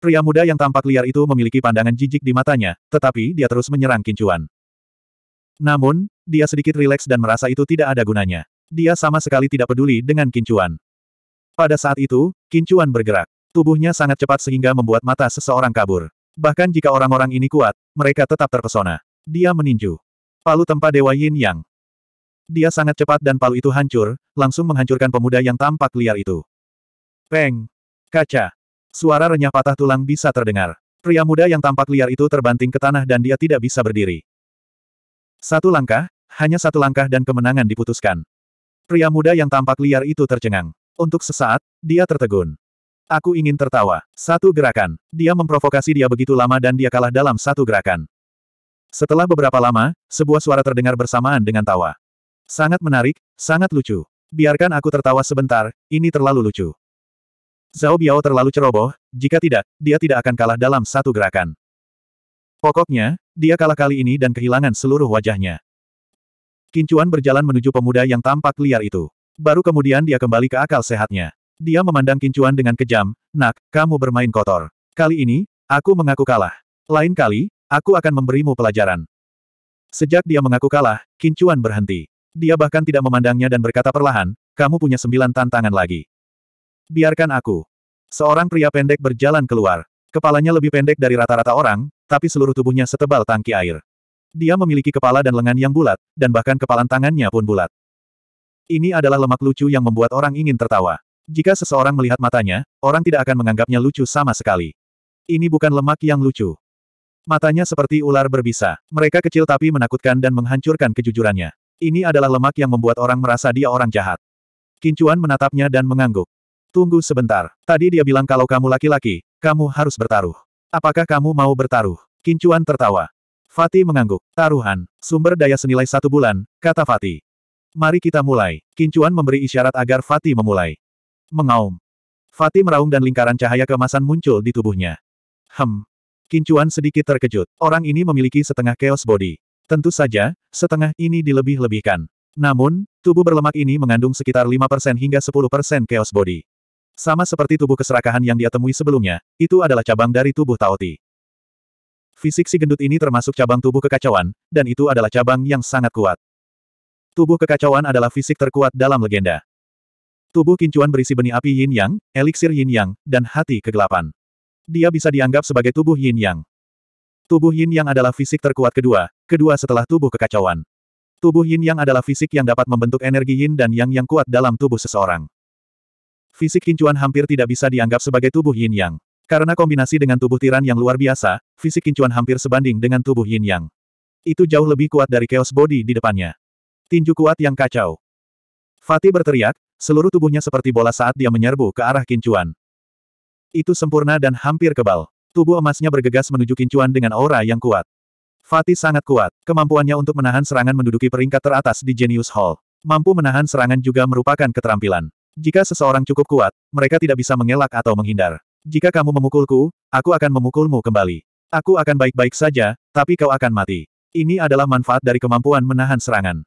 Pria muda yang tampak liar itu memiliki pandangan jijik di matanya, tetapi dia terus menyerang Kincuan. Namun, dia sedikit rileks dan merasa itu tidak ada gunanya. Dia sama sekali tidak peduli dengan Kincuan. Pada saat itu, Kincuan bergerak. Tubuhnya sangat cepat sehingga membuat mata seseorang kabur. Bahkan jika orang-orang ini kuat, mereka tetap terpesona. Dia meninju. Palu tempa Dewa Yin Yang. Dia sangat cepat dan palu itu hancur, langsung menghancurkan pemuda yang tampak liar itu. Peng! Kaca! Suara renyah patah tulang bisa terdengar. Pria muda yang tampak liar itu terbanting ke tanah dan dia tidak bisa berdiri. Satu langkah, hanya satu langkah dan kemenangan diputuskan. Pria muda yang tampak liar itu tercengang. Untuk sesaat, dia tertegun. Aku ingin tertawa. Satu gerakan. Dia memprovokasi dia begitu lama dan dia kalah dalam satu gerakan. Setelah beberapa lama, sebuah suara terdengar bersamaan dengan tawa. Sangat menarik, sangat lucu. Biarkan aku tertawa sebentar, ini terlalu lucu. Zhao Biao terlalu ceroboh, jika tidak, dia tidak akan kalah dalam satu gerakan. Pokoknya, dia kalah kali ini dan kehilangan seluruh wajahnya. Kincuan berjalan menuju pemuda yang tampak liar itu. Baru kemudian dia kembali ke akal sehatnya. Dia memandang Kincuan dengan kejam, Nak, kamu bermain kotor. Kali ini, aku mengaku kalah. Lain kali, aku akan memberimu pelajaran. Sejak dia mengaku kalah, Kincuan berhenti. Dia bahkan tidak memandangnya dan berkata perlahan, kamu punya sembilan tantangan lagi. Biarkan aku. Seorang pria pendek berjalan keluar. Kepalanya lebih pendek dari rata-rata orang, tapi seluruh tubuhnya setebal tangki air. Dia memiliki kepala dan lengan yang bulat, dan bahkan kepalan tangannya pun bulat. Ini adalah lemak lucu yang membuat orang ingin tertawa. Jika seseorang melihat matanya, orang tidak akan menganggapnya lucu sama sekali. Ini bukan lemak yang lucu. Matanya seperti ular berbisa. Mereka kecil tapi menakutkan dan menghancurkan kejujurannya. Ini adalah lemak yang membuat orang merasa dia orang jahat. Kincuan menatapnya dan mengangguk. Tunggu sebentar. Tadi dia bilang kalau kamu laki-laki, kamu harus bertaruh. Apakah kamu mau bertaruh? Kincuan tertawa. Fatih mengangguk. Taruhan. Sumber daya senilai satu bulan, kata Fatih. Mari kita mulai. Kincuan memberi isyarat agar Fatih memulai. Mengaum. Fatih meraung dan lingkaran cahaya kemasan muncul di tubuhnya. Hem. Kincuan sedikit terkejut. Orang ini memiliki setengah chaos body. Tentu saja, setengah ini dilebih-lebihkan. Namun, tubuh berlemak ini mengandung sekitar 5% hingga 10% chaos body. Sama seperti tubuh keserakahan yang dia temui sebelumnya, itu adalah cabang dari tubuh Taoti. Fisik si gendut ini termasuk cabang tubuh kekacauan, dan itu adalah cabang yang sangat kuat. Tubuh kekacauan adalah fisik terkuat dalam legenda. Tubuh kincuan berisi benih api yin yang, eliksir yin yang, dan hati kegelapan. Dia bisa dianggap sebagai tubuh yin yang. Tubuh yin yang adalah fisik terkuat kedua, kedua setelah tubuh kekacauan. Tubuh yin yang adalah fisik yang dapat membentuk energi yin dan yang yang kuat dalam tubuh seseorang. Fisik Kincuan hampir tidak bisa dianggap sebagai tubuh Yin Yang. Karena kombinasi dengan tubuh tiran yang luar biasa, fisik Kincuan hampir sebanding dengan tubuh Yin Yang. Itu jauh lebih kuat dari Chaos Body di depannya. Tinju kuat yang kacau. Fatih berteriak, seluruh tubuhnya seperti bola saat dia menyerbu ke arah Kincuan. Itu sempurna dan hampir kebal. Tubuh emasnya bergegas menuju Kincuan dengan aura yang kuat. Fatih sangat kuat. Kemampuannya untuk menahan serangan menduduki peringkat teratas di Genius Hall. Mampu menahan serangan juga merupakan keterampilan. Jika seseorang cukup kuat, mereka tidak bisa mengelak atau menghindar. Jika kamu memukulku, aku akan memukulmu kembali. Aku akan baik-baik saja, tapi kau akan mati. Ini adalah manfaat dari kemampuan menahan serangan.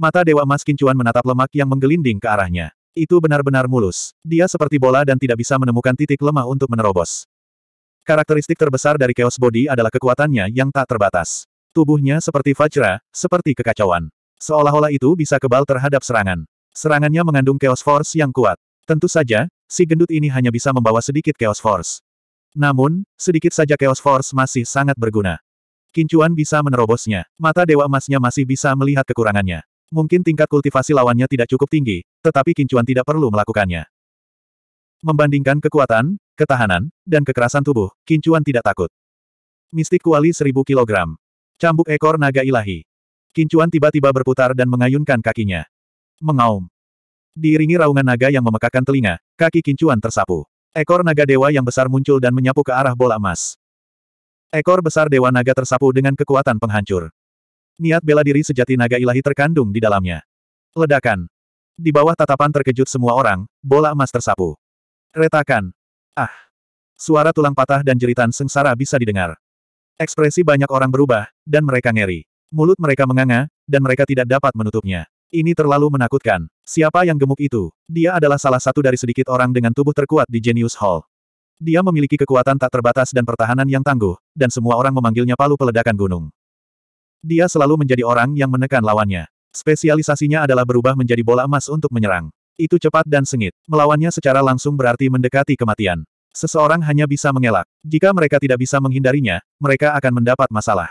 Mata Dewa Emas Kincuan menatap lemak yang menggelinding ke arahnya. Itu benar-benar mulus. Dia seperti bola dan tidak bisa menemukan titik lemah untuk menerobos. Karakteristik terbesar dari Chaos Body adalah kekuatannya yang tak terbatas. Tubuhnya seperti Vajra, seperti kekacauan. Seolah-olah itu bisa kebal terhadap serangan. Serangannya mengandung Chaos Force yang kuat. Tentu saja, si gendut ini hanya bisa membawa sedikit Chaos Force. Namun, sedikit saja Chaos Force masih sangat berguna. Kincuan bisa menerobosnya. Mata Dewa Emasnya masih bisa melihat kekurangannya. Mungkin tingkat kultivasi lawannya tidak cukup tinggi, tetapi Kincuan tidak perlu melakukannya. Membandingkan kekuatan, ketahanan, dan kekerasan tubuh, Kincuan tidak takut. Mistik kuali seribu kilogram. Cambuk ekor naga ilahi. Kincuan tiba-tiba berputar dan mengayunkan kakinya. Mengaum. Diiringi raungan naga yang memekakkan telinga, kaki kincuan tersapu. Ekor naga dewa yang besar muncul dan menyapu ke arah bola emas. Ekor besar dewa naga tersapu dengan kekuatan penghancur. Niat bela diri sejati naga ilahi terkandung di dalamnya. Ledakan. Di bawah tatapan terkejut semua orang, bola emas tersapu. Retakan. Ah. Suara tulang patah dan jeritan sengsara bisa didengar. Ekspresi banyak orang berubah, dan mereka ngeri. Mulut mereka menganga, dan mereka tidak dapat menutupnya. Ini terlalu menakutkan. Siapa yang gemuk itu? Dia adalah salah satu dari sedikit orang dengan tubuh terkuat di Genius Hall. Dia memiliki kekuatan tak terbatas dan pertahanan yang tangguh, dan semua orang memanggilnya palu peledakan gunung. Dia selalu menjadi orang yang menekan lawannya. Spesialisasinya adalah berubah menjadi bola emas untuk menyerang. Itu cepat dan sengit. Melawannya secara langsung berarti mendekati kematian. Seseorang hanya bisa mengelak. Jika mereka tidak bisa menghindarinya, mereka akan mendapat masalah.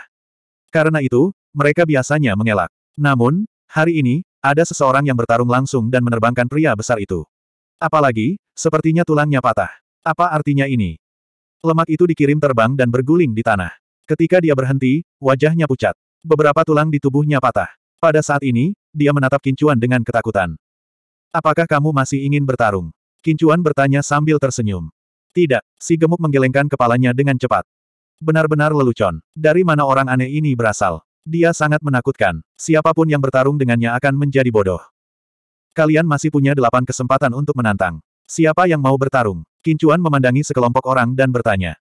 Karena itu, mereka biasanya mengelak. Namun, hari ini, ada seseorang yang bertarung langsung dan menerbangkan pria besar itu. Apalagi, sepertinya tulangnya patah. Apa artinya ini? Lemak itu dikirim terbang dan berguling di tanah. Ketika dia berhenti, wajahnya pucat. Beberapa tulang di tubuhnya patah. Pada saat ini, dia menatap Kincuan dengan ketakutan. Apakah kamu masih ingin bertarung? Kincuan bertanya sambil tersenyum. Tidak, si gemuk menggelengkan kepalanya dengan cepat. Benar-benar lelucon. Dari mana orang aneh ini berasal? Dia sangat menakutkan. Siapa pun yang bertarung dengannya akan menjadi bodoh. Kalian masih punya delapan kesempatan untuk menantang. Siapa yang mau bertarung? Kincuan memandangi sekelompok orang dan bertanya.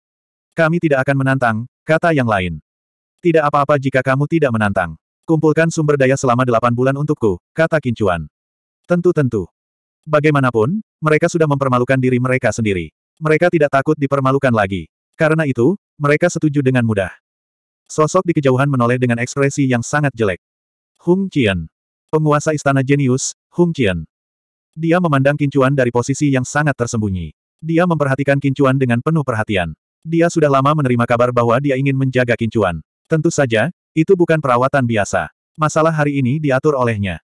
Kami tidak akan menantang, kata yang lain. Tidak apa-apa jika kamu tidak menantang. Kumpulkan sumber daya selama delapan bulan untukku, kata Kincuan. Tentu-tentu. Bagaimanapun, mereka sudah mempermalukan diri mereka sendiri. Mereka tidak takut dipermalukan lagi. Karena itu, mereka setuju dengan mudah. Sosok di kejauhan menoleh dengan ekspresi yang sangat jelek. Hung Qian. Penguasa istana jenius, Hung Qian. Dia memandang Kincuan dari posisi yang sangat tersembunyi. Dia memperhatikan Kincuan dengan penuh perhatian. Dia sudah lama menerima kabar bahwa dia ingin menjaga Kincuan. Tentu saja, itu bukan perawatan biasa. Masalah hari ini diatur olehnya.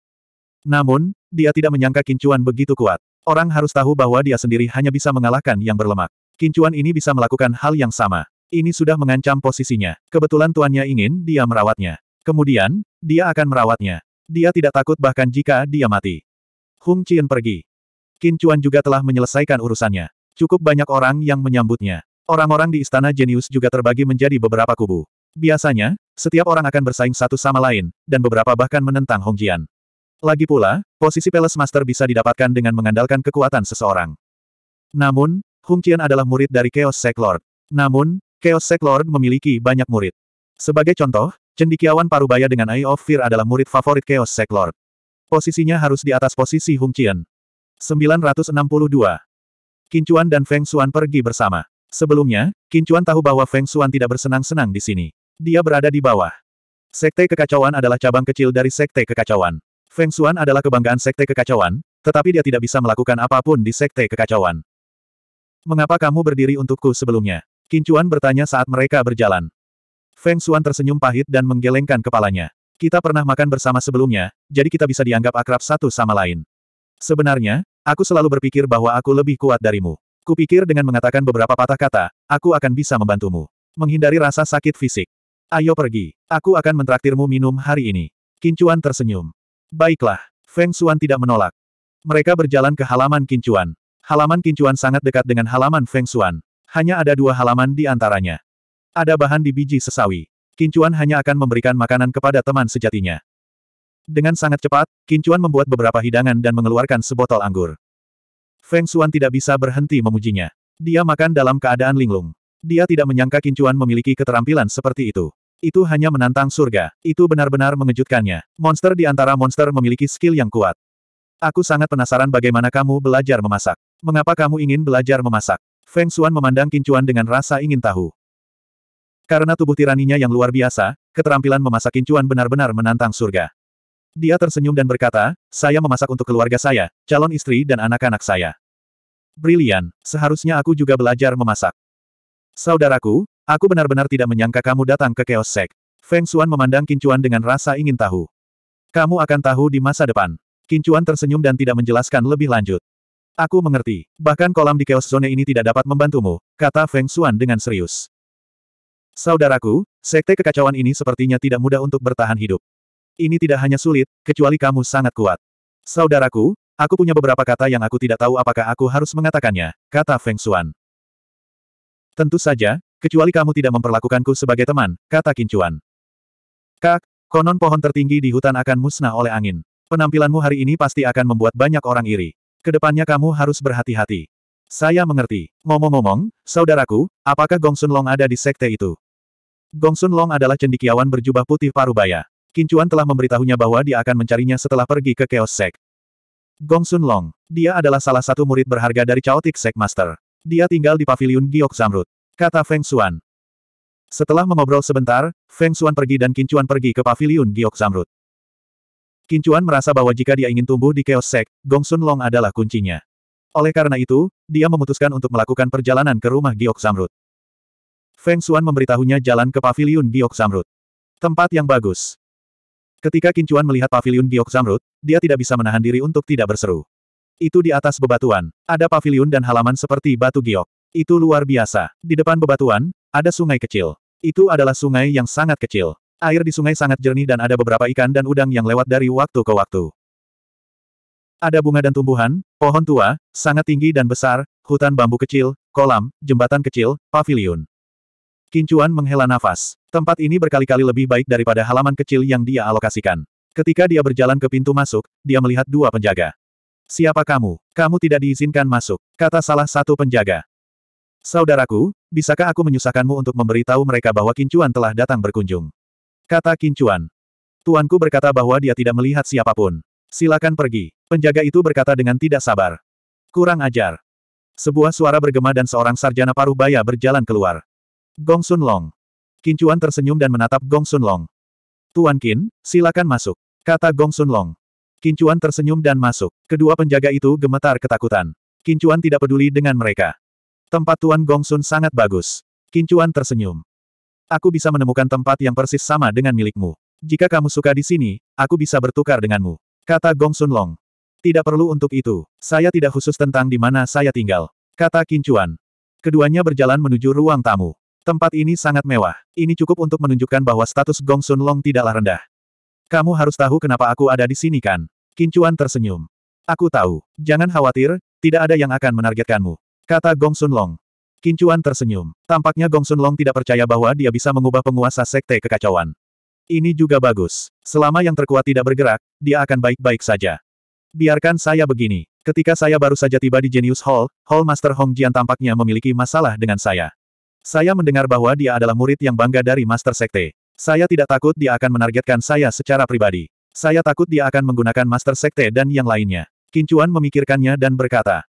Namun, dia tidak menyangka Kincuan begitu kuat. Orang harus tahu bahwa dia sendiri hanya bisa mengalahkan yang berlemak. Kincuan ini bisa melakukan hal yang sama. Ini sudah mengancam posisinya. Kebetulan tuannya ingin dia merawatnya. Kemudian, dia akan merawatnya. Dia tidak takut bahkan jika dia mati. Hung Qian pergi. Qin Chuan juga telah menyelesaikan urusannya. Cukup banyak orang yang menyambutnya. Orang-orang di Istana Jenius juga terbagi menjadi beberapa kubu. Biasanya, setiap orang akan bersaing satu sama lain, dan beberapa bahkan menentang Hong Jian. Lagi pula, posisi Palace Master bisa didapatkan dengan mengandalkan kekuatan seseorang. Namun, Hung Qian adalah murid dari Chaos Sect Lord. Namun, Chaos Sect Lord memiliki banyak murid. Sebagai contoh, cendikiawan Parubaya dengan Eye of Fear adalah murid favorit Chaos Sect Lord. Posisinya harus di atas posisi Hung Qian. 962. Qin dan Feng Xuan pergi bersama. Sebelumnya, Qin tahu bahwa Feng Xuan tidak bersenang-senang di sini. Dia berada di bawah. Sekte Kekacauan adalah cabang kecil dari Sekte Kekacauan. Feng Xuan adalah kebanggaan Sekte Kekacauan, tetapi dia tidak bisa melakukan apa pun di Sekte Kekacauan. Mengapa kamu berdiri untukku sebelumnya? Qin bertanya saat mereka berjalan. Feng Xuan tersenyum pahit dan menggelengkan kepalanya. Kita pernah makan bersama sebelumnya, jadi kita bisa dianggap akrab satu sama lain. Sebenarnya, aku selalu berpikir bahwa aku lebih kuat darimu. Kupikir dengan mengatakan beberapa patah kata, aku akan bisa membantumu. Menghindari rasa sakit fisik. Ayo pergi. Aku akan mentraktirmu minum hari ini. Kincuan tersenyum. Baiklah. Feng Xuan tidak menolak. Mereka berjalan ke halaman Kincuan. Halaman Kincuan sangat dekat dengan halaman Feng Xuan. Hanya ada dua halaman di antaranya. Ada bahan di biji sesawi. Kincuan hanya akan memberikan makanan kepada teman sejatinya. Dengan sangat cepat, Kincuan membuat beberapa hidangan dan mengeluarkan sebotol anggur. Feng Xuan tidak bisa berhenti memujinya. Dia makan dalam keadaan linglung. Dia tidak menyangka Kincuan memiliki keterampilan seperti itu. Itu hanya menantang surga. Itu benar-benar mengejutkannya. Monster di antara monster memiliki skill yang kuat. Aku sangat penasaran bagaimana kamu belajar memasak. Mengapa kamu ingin belajar memasak? Feng Xuan memandang Kincuan dengan rasa ingin tahu. Karena tubuh tiraninya yang luar biasa, keterampilan memasak kincuan benar-benar menantang surga. Dia tersenyum dan berkata, saya memasak untuk keluarga saya, calon istri dan anak-anak saya. Brilian, seharusnya aku juga belajar memasak. Saudaraku, aku benar-benar tidak menyangka kamu datang ke Chaos Sect. Feng Xuan memandang Kincuan dengan rasa ingin tahu. Kamu akan tahu di masa depan. Kincuan tersenyum dan tidak menjelaskan lebih lanjut. Aku mengerti. Bahkan kolam di Chaos Zone ini tidak dapat membantumu, kata Feng Xuan dengan serius. Saudaraku, sekte kekacauan ini sepertinya tidak mudah untuk bertahan hidup. Ini tidak hanya sulit, kecuali kamu sangat kuat. Saudaraku, aku punya beberapa kata yang aku tidak tahu apakah aku harus mengatakannya, kata Feng Xuan. Tentu saja, kecuali kamu tidak memperlakukanku sebagai teman, kata Kincuan. Kak, konon pohon tertinggi di hutan akan musnah oleh angin. Penampilanmu hari ini pasti akan membuat banyak orang iri. Ke depannya kamu harus berhati-hati. Saya mengerti. Ngomong-ngomong, saudaraku, apakah Gong Sun Long ada di sekte itu? Gong Sun Long adalah cendikiawan berjubah putih parubaya. Kincuan telah memberitahunya bahwa dia akan mencarinya setelah pergi ke Chaos Sect. Gong Sun Long. Dia adalah salah satu murid berharga dari Chaotic Sect Master. Dia tinggal di paviliun Giok Zamrud. Kata Feng Xuan. Setelah mengobrol sebentar, Feng Xuan pergi dan Qin Chuan pergi ke paviliun Giok Zamrud. Qin Chuan merasa bahwa jika dia ingin tumbuh di Chaos Sect, Gong Sun Long adalah kuncinya. Oleh karena itu, dia memutuskan untuk melakukan perjalanan ke rumah Giok Zamrud. Feng Xuan memberitahunya jalan ke paviliun Giok Zamrud. Tempat yang bagus. Ketika Qin Chuan melihat paviliun Giok Zamrud, dia tidak bisa menahan diri untuk tidak berseru. Itu di atas bebatuan. Ada paviliun dan halaman seperti batu giok. Itu luar biasa. Di depan bebatuan, ada sungai kecil. Itu adalah sungai yang sangat kecil. Air di sungai sangat jernih dan ada beberapa ikan dan udang yang lewat dari waktu ke waktu. Ada bunga dan tumbuhan, pohon tua, sangat tinggi dan besar, hutan bambu kecil, kolam, jembatan kecil, paviliun. Kincuan menghela nafas. Tempat ini berkali-kali lebih baik daripada halaman kecil yang dia alokasikan. Ketika dia berjalan ke pintu masuk, dia melihat dua penjaga. Siapa kamu? Kamu tidak diizinkan masuk, kata salah satu penjaga. Saudaraku, bisakah aku menyusahkanmu untuk memberitahu mereka bahwa Kincuan telah datang berkunjung? Kata Kincuan. Tuanku berkata bahwa dia tidak melihat siapa pun. Silakan pergi. Penjaga itu berkata dengan tidak sabar. Kurang ajar. Sebuah suara bergema dan seorang sarjana paruh baya berjalan keluar. Gong Sun Long. Qin Chuan tersenyum dan menatap Gong Sun Long. Tuan Qin, silakan masuk. Kata Gong Sun Long. Qin Chuan tersenyum dan masuk. Kedua penjaga itu gemetar ketakutan. Qin Chuan tidak peduli dengan mereka. Tempat Tuan Gong Sun sangat bagus. Qin Chuan tersenyum. Aku bisa menemukan tempat yang persis sama dengan milikmu. Jika kamu suka di sini, aku bisa bertukar denganmu. Kata Gong Sun Long. Tidak perlu untuk itu. Saya tidak khusus tentang di mana saya tinggal. Kata Qin Chuan. Keduanya berjalan menuju ruang tamu. Tempat ini sangat mewah. Ini cukup untuk menunjukkan bahwa status Gong Sun Long tidaklah rendah. Kamu harus tahu kenapa aku ada di sini kan? Qin Chuan tersenyum. Aku tahu. Jangan khawatir, tidak ada yang akan menargetkanmu. Kata Gong Sun Chuan tersenyum. Tampaknya Gong Sun Long tidak percaya bahwa dia bisa mengubah penguasa sekte kekacauan. Ini juga bagus. Selama yang terkuat tidak bergerak, dia akan baik-baik saja. Biarkan saya begini. Ketika saya baru saja tiba di Genius Hall, Hall Master Hong Jian tampaknya memiliki masalah dengan saya. Saya mendengar bahwa dia adalah murid yang bangga dari Master Sekte. Saya tidak takut dia akan menargetkan saya secara pribadi. Saya takut dia akan menggunakan Master Sekte dan yang lainnya. Kincuan memikirkannya dan berkata.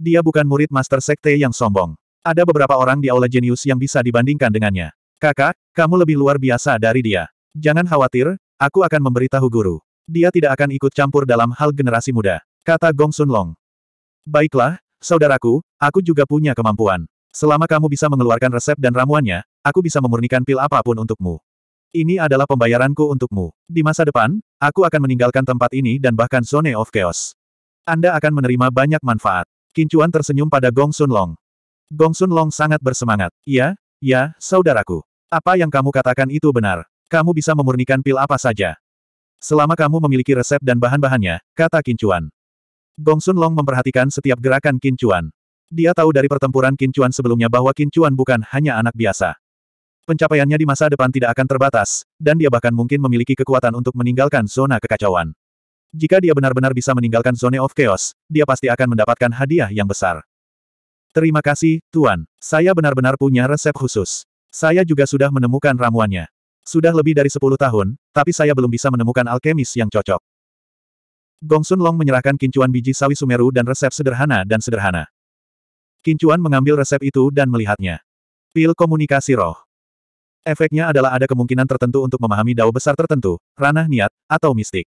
Dia bukan murid Master Sekte yang sombong. Ada beberapa orang di Aula Genius yang bisa dibandingkan dengannya. Kakak, kamu lebih luar biasa dari dia. Jangan khawatir, aku akan memberitahu guru. Dia tidak akan ikut campur dalam hal generasi muda, kata Gong Sun Long. Baiklah, saudaraku, aku juga punya kemampuan. Selama kamu bisa mengeluarkan resep dan ramuannya, aku bisa memurnikan pil apa pun untukmu. Ini adalah pembayaranku untukmu. Di masa depan, aku akan meninggalkan tempat ini dan bahkan Zone of Chaos. Anda akan menerima banyak manfaat. Kincuan tersenyum pada Gong Sun Long. Gong Sun Long sangat bersemangat. Iya, ya, saudaraku. Apa yang kamu katakan itu benar. Kamu bisa memurnikan pil apa saja. Selama kamu memiliki resep dan bahan-bahannya, kata Kincuan. Gong Sun Long memperhatikan setiap gerakan Kincuan. Dia tahu dari pertempuran Kincuan sebelumnya bahwa Kincuan bukan hanya anak biasa. Pencapaiannya di masa depan tidak akan terbatas, dan dia bahkan mungkin memiliki kekuatan untuk meninggalkan zona kekacauan. Jika dia benar-benar bisa meninggalkan Zone of Chaos, dia pasti akan mendapatkan hadiah yang besar. Terima kasih, Tuan. Saya benar-benar punya resep khusus. Saya juga sudah menemukan ramuannya. Sudah lebih dari 10 tahun, tapi saya belum bisa menemukan alkemis yang cocok. Gong Sun Long menyerahkan kincuan biji sawi sumeru dan resep sederhana dan sederhana. Kincuan mengambil resep itu dan melihatnya. Pil komunikasi roh. Efeknya adalah ada kemungkinan tertentu untuk memahami dao besar tertentu, ranah niat, atau mistik.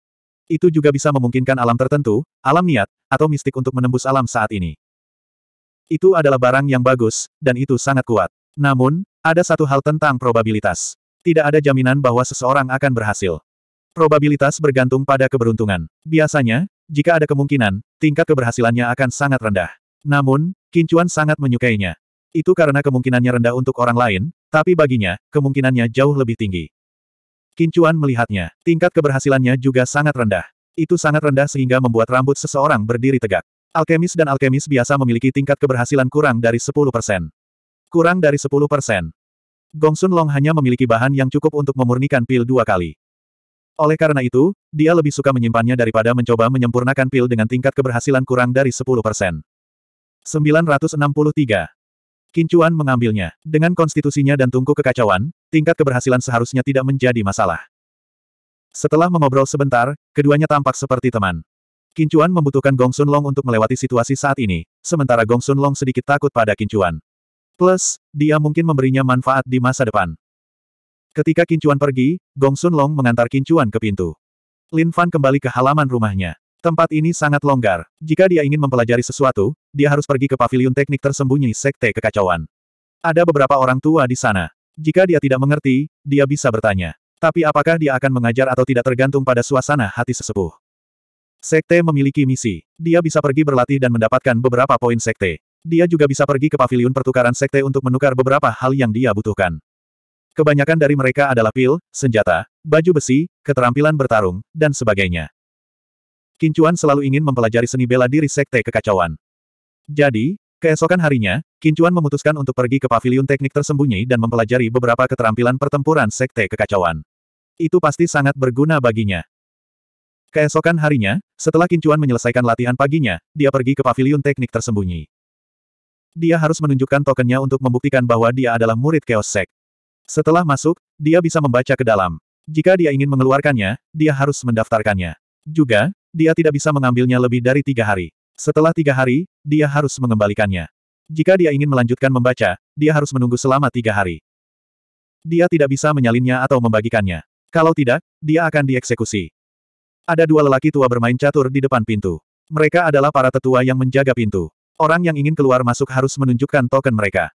Itu juga bisa memungkinkan alam tertentu, alam niat, atau mistik untuk menembus alam saat ini. Itu adalah barang yang bagus, dan itu sangat kuat. Namun, ada satu hal tentang probabilitas. Tidak ada jaminan bahwa seseorang akan berhasil. Probabilitas bergantung pada keberuntungan. Biasanya, jika ada kemungkinan, tingkat keberhasilannya akan sangat rendah. Namun, Kincuan sangat menyukainya. Itu karena kemungkinannya rendah untuk orang lain, tapi baginya, kemungkinannya jauh lebih tinggi. Kincuan melihatnya, tingkat keberhasilannya juga sangat rendah. Itu sangat rendah sehingga membuat rambut seseorang berdiri tegak. Alkemis dan alkemis biasa memiliki tingkat keberhasilan kurang dari 10%. Kurang dari 10%. Gong Sun Long hanya memiliki bahan yang cukup untuk memurnikan pil dua kali. Oleh karena itu, dia lebih suka menyimpannya daripada mencoba menyempurnakan pil dengan tingkat keberhasilan kurang dari 10%. 963. Kincuan mengambilnya. Dengan konstitusinya dan tungku kekacauan, tingkat keberhasilan seharusnya tidak menjadi masalah. Setelah mengobrol sebentar, keduanya tampak seperti teman. Qin Chuan membutuhkan Gong Sun Long untuk melewati situasi saat ini, sementara Gong Sun Long sedikit takut pada Qin Chuan. Plus, dia mungkin memberinya manfaat di masa depan. Ketika Qin Chuan pergi, Gong Sun Long mengantar Qin Chuan ke pintu. Lin Fan kembali ke halaman rumahnya. Tempat ini sangat longgar. Jika dia ingin mempelajari sesuatu, dia harus pergi ke pavilion teknik tersembunyi Sekte Kekacauan. Ada beberapa orang tua di sana. Jika dia tidak mengerti, dia bisa bertanya. Tapi apakah dia akan mengajar atau tidak tergantung pada suasana hati sesepuh. Sekte memiliki misi. Dia bisa pergi berlatih dan mendapatkan beberapa poin sekte. Dia juga bisa pergi ke pavilion pertukaran sekte untuk menukar beberapa hal yang dia butuhkan. Kebanyakan dari mereka adalah pil, senjata, baju besi, keterampilan bertarung, dan sebagainya. Kincuan selalu ingin mempelajari seni bela diri sekte kekacauan. Jadi, keesokan harinya, Kincuan memutuskan untuk pergi ke pavilion teknik tersembunyi dan mempelajari beberapa keterampilan pertempuran sekte kekacauan. Itu pasti sangat berguna baginya. Keesokan harinya, setelah Kincuan menyelesaikan latihan paginya, dia pergi ke pavilion teknik tersembunyi. Dia harus menunjukkan tokennya untuk membuktikan bahwa dia adalah murid Chaos Sect. Setelah masuk, dia bisa membaca ke dalam. Jika dia ingin mengeluarkannya, dia harus mendaftarkannya. Juga, dia tidak bisa mengambilnya lebih dari tiga hari. Setelah tiga hari, dia harus mengembalikannya. Jika dia ingin melanjutkan membaca, dia harus menunggu selama tiga hari. Dia tidak bisa menyalinnya atau membagikannya. Kalau tidak, dia akan dieksekusi. Ada dua lelaki tua bermain catur di depan pintu. Mereka adalah para tetua yang menjaga pintu. Orang yang ingin keluar masuk harus menunjukkan token mereka.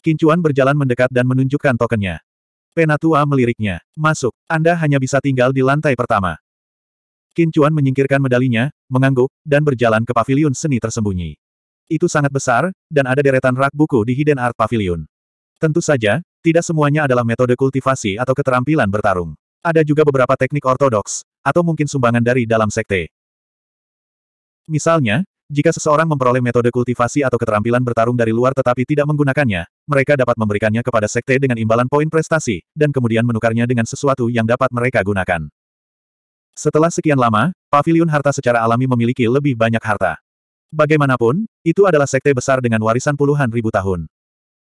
Kincuan berjalan mendekat dan menunjukkan tokennya. Penatua meliriknya. Masuk, Anda hanya bisa tinggal di lantai pertama. Kincuan menyingkirkan medalinya, mengangguk, dan berjalan ke pavilion seni tersembunyi. Itu sangat besar, dan ada deretan rak buku di Hidden Art Pavilion. Tentu saja, tidak semuanya adalah metode kultivasi atau keterampilan bertarung. Ada juga beberapa teknik ortodoks, atau mungkin sumbangan dari dalam sekte. Misalnya, jika seseorang memperoleh metode kultivasi atau keterampilan bertarung dari luar tetapi tidak menggunakannya, mereka dapat memberikannya kepada sekte dengan imbalan poin prestasi, dan kemudian menukarnya dengan sesuatu yang dapat mereka gunakan. Setelah sekian lama, pavilion harta secara alami memiliki lebih banyak harta. Bagaimanapun, itu adalah sekte besar dengan warisan puluhan ribu tahun.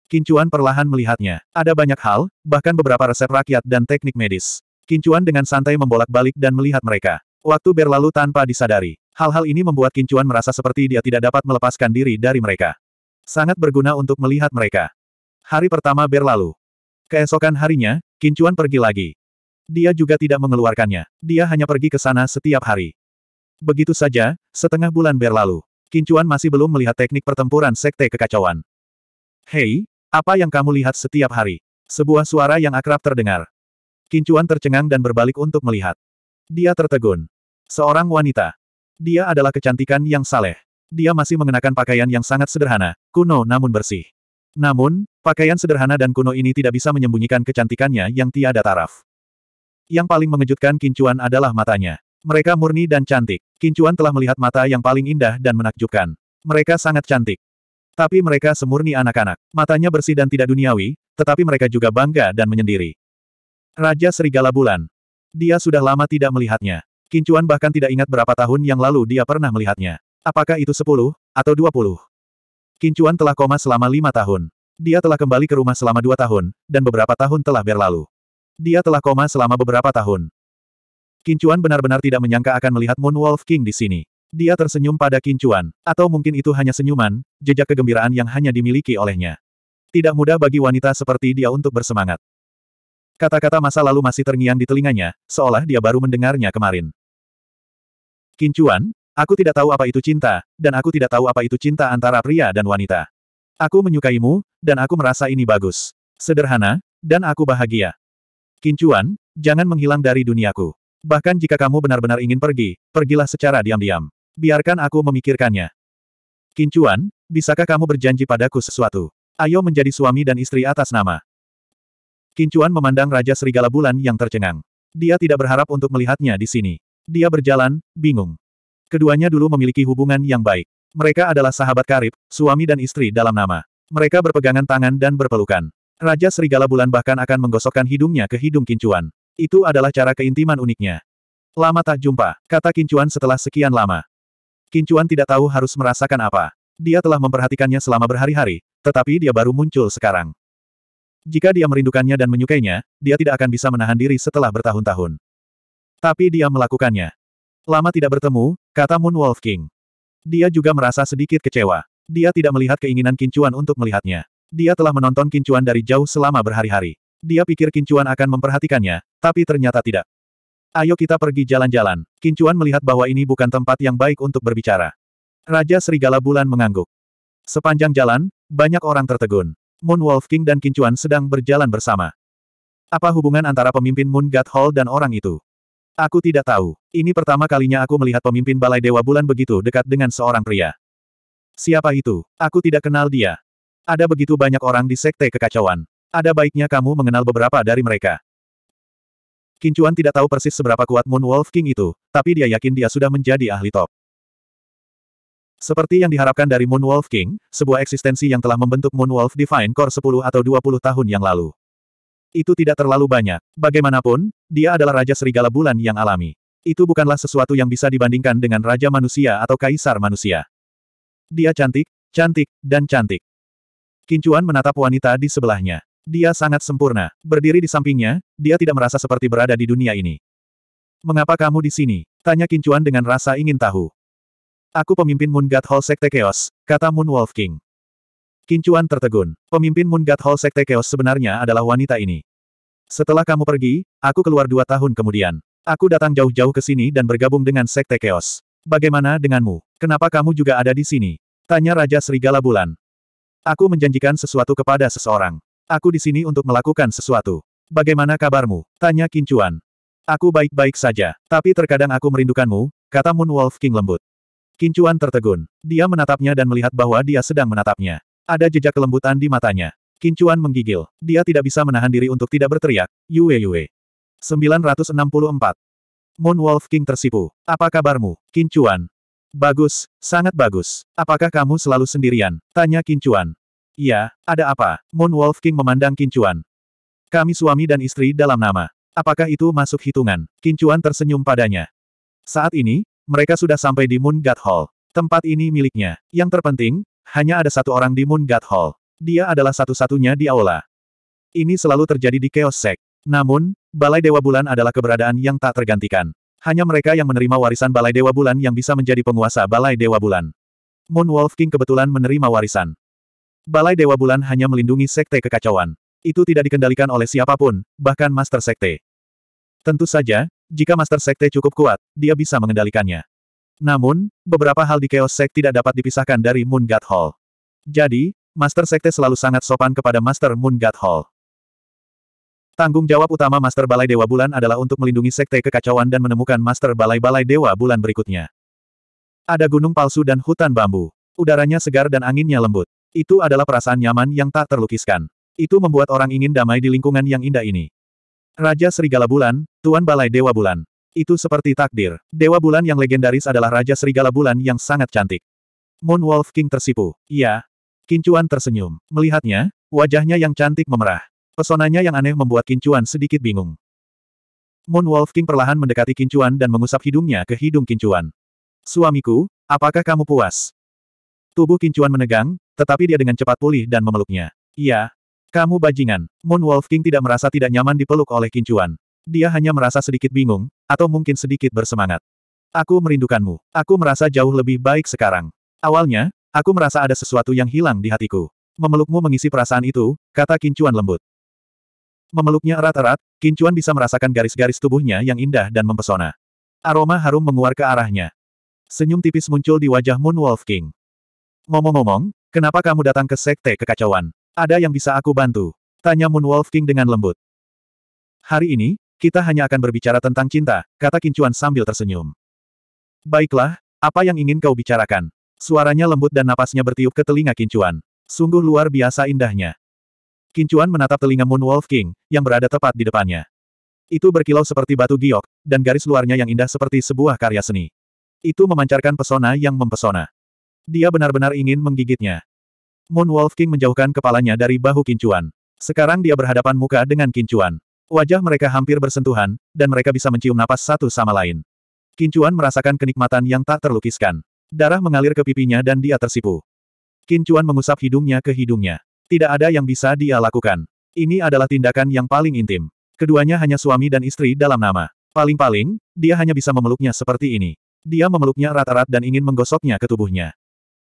Kincuan perlahan melihatnya. Ada banyak hal, bahkan beberapa resep rakyat dan teknik medis. Kincuan dengan santai membolak-balik dan melihat mereka. Waktu berlalu tanpa disadari. Hal-hal ini membuat Kincuan merasa seperti dia tidak dapat melepaskan diri dari mereka. Sangat berguna untuk melihat mereka. Hari pertama berlalu. Keesokan harinya, Kincuan pergi lagi. Dia juga tidak mengeluarkannya. Dia hanya pergi ke sana setiap hari. Begitu saja, setengah bulan berlalu. Kincuan masih belum melihat teknik pertempuran sekte kekacauan. Hei, apa yang kamu lihat setiap hari? Sebuah suara yang akrab terdengar. Kincuan tercengang dan berbalik untuk melihat. Dia tertegun. Seorang wanita. Dia adalah kecantikan yang saleh. Dia masih mengenakan pakaian yang sangat sederhana, kuno namun bersih. Namun, pakaian sederhana dan kuno ini tidak bisa menyembunyikan kecantikannya yang tiada taraf. Yang paling mengejutkan Kincuan adalah matanya. Mereka murni dan cantik. Kincuan telah melihat mata yang paling indah dan menakjubkan. Mereka sangat cantik. Tapi mereka semurni anak-anak. Matanya bersih dan tidak duniawi, tetapi mereka juga bangga dan menyendiri. Raja Serigala Bulan. Dia sudah lama tidak melihatnya. Kincuan bahkan tidak ingat berapa tahun yang lalu dia pernah melihatnya. Apakah itu 10, atau 20? Kincuan telah koma selama lima tahun. Dia telah kembali ke rumah selama dua tahun, dan beberapa tahun telah berlalu. Dia telah koma selama beberapa tahun. Kincuan benar-benar tidak menyangka akan melihat Moon Wolf King di sini. Dia tersenyum pada Kincuan, atau mungkin itu hanya senyuman, jejak kegembiraan yang hanya dimiliki olehnya. Tidak mudah bagi wanita seperti dia untuk bersemangat. Kata-kata masa lalu masih terngiang di telinganya, seolah dia baru mendengarnya kemarin. Kincuan, aku tidak tahu apa itu cinta, dan aku tidak tahu apa itu cinta antara pria dan wanita. Aku menyukaimu, dan aku merasa ini bagus. Sederhana, dan aku bahagia. Kincuan, jangan menghilang dari duniaku. Bahkan jika kamu benar-benar ingin pergi, pergilah secara diam-diam. Biarkan aku memikirkannya. Kincuan, bisakah kamu berjanji padaku sesuatu? Ayo menjadi suami dan istri atas nama. Kincuan memandang Raja Serigala Bulan yang tercengang. Dia tidak berharap untuk melihatnya di sini. Dia berjalan, bingung. Keduanya dulu memiliki hubungan yang baik. Mereka adalah sahabat karib, suami dan istri dalam nama. Mereka berpegangan tangan dan berpelukan. Raja Serigala Bulan bahkan akan menggosokkan hidungnya ke hidung Kincuan. Itu adalah cara keintiman uniknya. Lama tak jumpa, kata Kincuan setelah sekian lama. Kincuan tidak tahu harus merasakan apa. Dia telah memperhatikannya selama berhari-hari, tetapi dia baru muncul sekarang. Jika dia merindukannya dan menyukainya, dia tidak akan bisa menahan diri setelah bertahun-tahun. Tapi dia melakukannya. Lama tidak bertemu, kata Moon Wolf King. Dia juga merasa sedikit kecewa. Dia tidak melihat keinginan Kincuan untuk melihatnya. Dia telah menonton Kincuan dari jauh selama berhari-hari. Dia pikir Kincuan akan memperhatikannya, tapi ternyata tidak. Ayo kita pergi jalan-jalan. Kincuan melihat bahwa ini bukan tempat yang baik untuk berbicara. Raja Serigala Bulan mengangguk. Sepanjang jalan, banyak orang tertegun. Moon Wolf King dan Kincuan sedang berjalan bersama. Apa hubungan antara pemimpin Moon God Hall dan orang itu? Aku tidak tahu. Ini pertama kalinya aku melihat pemimpin Balai Dewa Bulan begitu dekat dengan seorang pria. Siapa itu? Aku tidak kenal dia. Ada begitu banyak orang di Sekte Kekacauan. Ada baiknya kamu mengenal beberapa dari mereka. Kincuan tidak tahu persis seberapa kuat Moon Wolf King itu, tapi dia yakin dia sudah menjadi ahli top. Seperti yang diharapkan dari Moon Wolf King, sebuah eksistensi yang telah membentuk Moon Wolf Divine Core 10 atau 20 tahun yang lalu. Itu tidak terlalu banyak. Bagaimanapun, dia adalah Raja Serigala Bulan yang alami. Itu bukanlah sesuatu yang bisa dibandingkan dengan Raja Manusia atau Kaisar Manusia. Dia cantik, cantik, dan cantik. Kincuan menatap wanita di sebelahnya. Dia sangat sempurna. Berdiri di sampingnya, dia tidak merasa seperti berada di dunia ini. Mengapa kamu di sini? Tanya Kincuan dengan rasa ingin tahu. Aku pemimpin Moon God Hall Sekte Chaos, kata Moon Wolf King. Kincuan tertegun. Pemimpin Moon God Hall Sekte Chaos sebenarnya adalah wanita ini. Setelah kamu pergi, aku keluar dua tahun kemudian. Aku datang jauh-jauh ke sini dan bergabung dengan Sekte Chaos. Bagaimana denganmu? Kenapa kamu juga ada di sini? Tanya Raja Serigala Bulan. Aku menjanjikan sesuatu kepada seseorang. Aku di sini untuk melakukan sesuatu. Bagaimana kabarmu? Tanya Kincuan. Aku baik-baik saja, tapi terkadang aku merindukanmu, kata Moon Wolf King lembut. Kincuan tertegun. Dia menatapnya dan melihat bahwa dia sedang menatapnya. Ada jejak kelembutan di matanya. Kincuan menggigil. Dia tidak bisa menahan diri untuk tidak berteriak, Yue Yue. 964. Moon Wolf King tersipu. Apa kabarmu, Kincuan? Bagus, sangat bagus. Apakah kamu selalu sendirian? Tanya Kincuan. Iya, ada apa? Moon Wolf King memandang Kincuan. Kami suami dan istri dalam nama. Apakah itu masuk hitungan? Kincuan tersenyum padanya. Saat ini, mereka sudah sampai di Moon God Hall. Tempat ini miliknya. Yang terpenting, hanya ada satu orang di Moon God Hall. Dia adalah satu-satunya di aula. Ini selalu terjadi di Chaos Sect. Namun, Balai Dewa Bulan adalah keberadaan yang tak tergantikan. Hanya mereka yang menerima warisan Balai Dewa Bulan yang bisa menjadi penguasa Balai Dewa Bulan. Moon Wolf King kebetulan menerima warisan. Balai Dewa Bulan hanya melindungi Sekte Kekacauan. Itu tidak dikendalikan oleh siapa pun, bahkan Master Sekte. Tentu saja, jika Master Sekte cukup kuat, dia bisa mengendalikannya. Namun, beberapa hal di Chaos Sect tidak dapat dipisahkan dari Moon God Hall. Jadi, Master Sekte selalu sangat sopan kepada Master Moon God Hall. Tanggung jawab utama Master Balai Dewa Bulan adalah untuk melindungi Sekte Kekacauan dan menemukan Master Balai-Balai Dewa Bulan berikutnya. Ada gunung palsu dan hutan bambu. Udaranya segar dan anginnya lembut. Itu adalah perasaan nyaman yang tak terlukiskan. Itu membuat orang ingin damai di lingkungan yang indah ini. Raja Serigala Bulan, Tuan Balai Dewa Bulan. Itu seperti takdir. Dewa Bulan yang legendaris adalah Raja Serigala Bulan yang sangat cantik. Moon Wolf King tersipu. Iya. Kincuan tersenyum. Melihatnya, wajahnya yang cantik memerah. Pesonanya yang aneh membuat Kincuan sedikit bingung. Moon Wolf King perlahan mendekati Kincuan dan mengusap hidungnya ke hidung Kincuan. Suamiku, apakah kamu puas? Tubuh Kincuan menegang, tetapi dia dengan cepat pulih dan memeluknya. Iya, kamu bajingan. Moon Wolf King tidak merasa tidak nyaman dipeluk oleh Kincuan. Dia hanya merasa sedikit bingung, atau mungkin sedikit bersemangat. Aku merindukanmu. Aku merasa jauh lebih baik sekarang. Awalnya, aku merasa ada sesuatu yang hilang di hatiku. Memelukmu mengisi perasaan itu, kata Kincuan lembut. Memeluknya erat-erat, Kincuan bisa merasakan garis-garis tubuhnya yang indah dan mempesona. Aroma harum menguar ke arahnya. Senyum tipis muncul di wajah Moon Wolf King. Ngomong-ngomong, kenapa kamu datang ke Sekte Kekacauan? Ada yang bisa aku bantu? Tanya Moon Wolf King dengan lembut. Hari ini, kita hanya akan berbicara tentang cinta, kata Kincuan sambil tersenyum. Baiklah, apa yang ingin kau bicarakan? Suaranya lembut dan napasnya bertiup ke telinga Kincuan. Sungguh luar biasa indahnya. Kincuan menatap telinga Moon Wolf King, yang berada tepat di depannya. Itu berkilau seperti batu giok, dan garis luarnya yang indah seperti sebuah karya seni. Itu memancarkan pesona yang mempesona. Dia benar-benar ingin menggigitnya. Moon Wolf King menjauhkan kepalanya dari bahu Kincuan. Sekarang dia berhadapan muka dengan Kincuan. Wajah mereka hampir bersentuhan, dan mereka bisa mencium napas satu sama lain. Kincuan merasakan kenikmatan yang tak terlukiskan. Darah mengalir ke pipinya dan dia tersipu. Kincuan mengusap hidungnya ke hidungnya. Tidak ada yang bisa dia lakukan. Ini adalah tindakan yang paling intim. Keduanya hanya suami dan istri dalam nama. Paling-paling, dia hanya bisa memeluknya seperti ini. Dia memeluknya erat-erat dan ingin menggosoknya ke tubuhnya.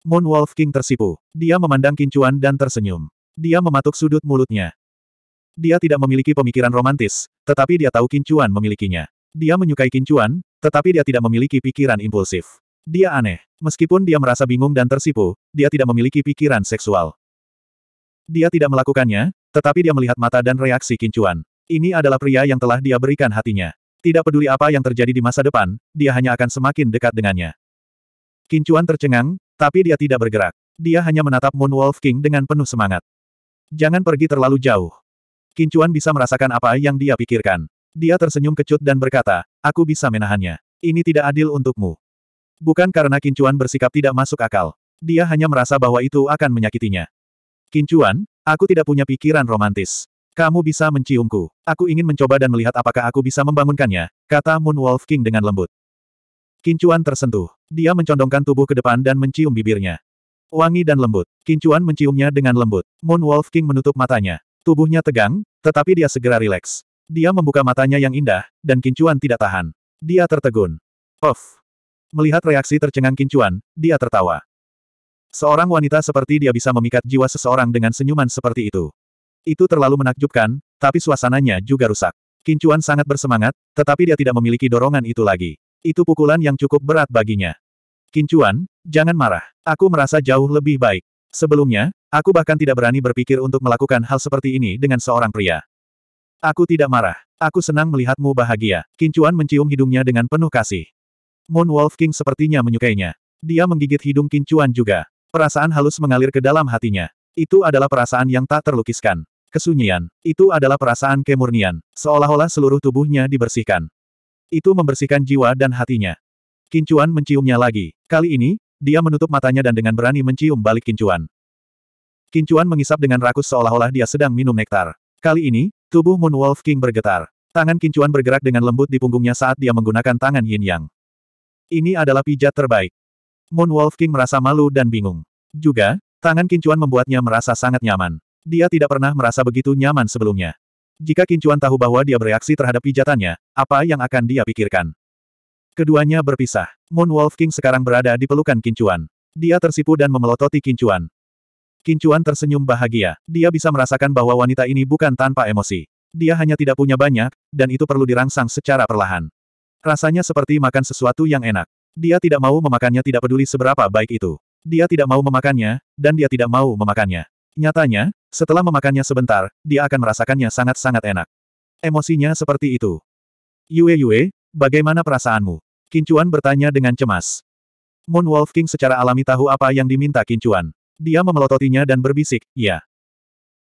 Moon Wolf King tersipu. Dia memandang Kincuan dan tersenyum. Dia mematuk sudut mulutnya. Dia tidak memiliki pemikiran romantis, tetapi dia tahu Kincuan memilikinya. Dia menyukai Kincuan, tetapi dia tidak memiliki pikiran impulsif. Dia aneh. Meskipun dia merasa bingung dan tersipu, dia tidak memiliki pikiran seksual. Dia tidak melakukannya, tetapi dia melihat mata dan reaksi Kincuan. Ini adalah pria yang telah dia berikan hatinya. Tidak peduli apa yang terjadi di masa depan, dia hanya akan semakin dekat dengannya. Kincuan tercengang, tapi dia tidak bergerak. Dia hanya menatap Moon Wolf King dengan penuh semangat. Jangan pergi terlalu jauh. Kincuan bisa merasakan apa yang dia pikirkan. Dia tersenyum kecut dan berkata, aku bisa menahannya. Ini tidak adil untukmu. Bukan karena Kincuan bersikap tidak masuk akal. Dia hanya merasa bahwa itu akan menyakitinya. Kincuan, aku tidak punya pikiran romantis. Kamu bisa menciumku. Aku ingin mencoba dan melihat apakah aku bisa membangunkannya, kata Moon Wolf King dengan lembut. Kincuan tersentuh. Dia mencondongkan tubuh ke depan dan mencium bibirnya. Wangi dan lembut. Kincuan menciumnya dengan lembut. Moon Wolf King menutup matanya. Tubuhnya tegang, tetapi dia segera rileks. Dia membuka matanya yang indah, dan Kincuan tidak tahan. Dia tertegun. Puff. Melihat reaksi tercengang Kincuan, dia tertawa. Seorang wanita seperti dia bisa memikat jiwa seseorang dengan senyuman seperti itu. Itu terlalu menakjubkan, tapi suasananya juga rusak. Kincuan sangat bersemangat, tetapi dia tidak memiliki dorongan itu lagi. Itu pukulan yang cukup berat baginya. Kincuan, jangan marah. Aku merasa jauh lebih baik. Sebelumnya, aku bahkan tidak berani berpikir untuk melakukan hal seperti ini dengan seorang pria. Aku tidak marah. Aku senang melihatmu bahagia. Kincuan mencium hidungnya dengan penuh kasih. Moon Wolf King sepertinya menyukainya. Dia menggigit hidung Kincuan juga. Perasaan halus mengalir ke dalam hatinya. Itu adalah perasaan yang tak terlukiskan. Kesunyian. Itu adalah perasaan kemurnian. Seolah-olah seluruh tubuhnya dibersihkan. Itu membersihkan jiwa dan hatinya. Kincuan menciumnya lagi. Kali ini, dia menutup matanya dan dengan berani mencium balik Kincuan. Kincuan mengisap dengan rakus seolah-olah dia sedang minum nektar. Kali ini, tubuh Moon Wolf King bergetar. Tangan Kincuan bergerak dengan lembut di punggungnya saat dia menggunakan tangan Yin Yang. Ini adalah pijat terbaik. Moon Wolf King merasa malu dan bingung. Juga, tangan Kincuan membuatnya merasa sangat nyaman. Dia tidak pernah merasa begitu nyaman sebelumnya. Jika Kincuan tahu bahwa dia bereaksi terhadap pijatannya, apa yang akan dia pikirkan? Keduanya berpisah. Moon Wolf King sekarang berada di pelukan Kincuan. Dia tersipu dan memelototi Kincuan. Kincuan tersenyum bahagia. Dia bisa merasakan bahwa wanita ini bukan tanpa emosi. Dia hanya tidak punya banyak, dan itu perlu dirangsang secara perlahan. Rasanya seperti makan sesuatu yang enak. Dia tidak mau memakannya tidak peduli seberapa baik itu. Dia tidak mau memakannya, dan dia tidak mau memakannya. Nyatanya, setelah memakannya sebentar, dia akan merasakannya sangat-sangat enak. Emosinya seperti itu. Yue Yue, bagaimana perasaanmu? Kincuan bertanya dengan cemas. Moon Wolf King secara alami tahu apa yang diminta Kincuan. Dia memelototinya dan berbisik, ya.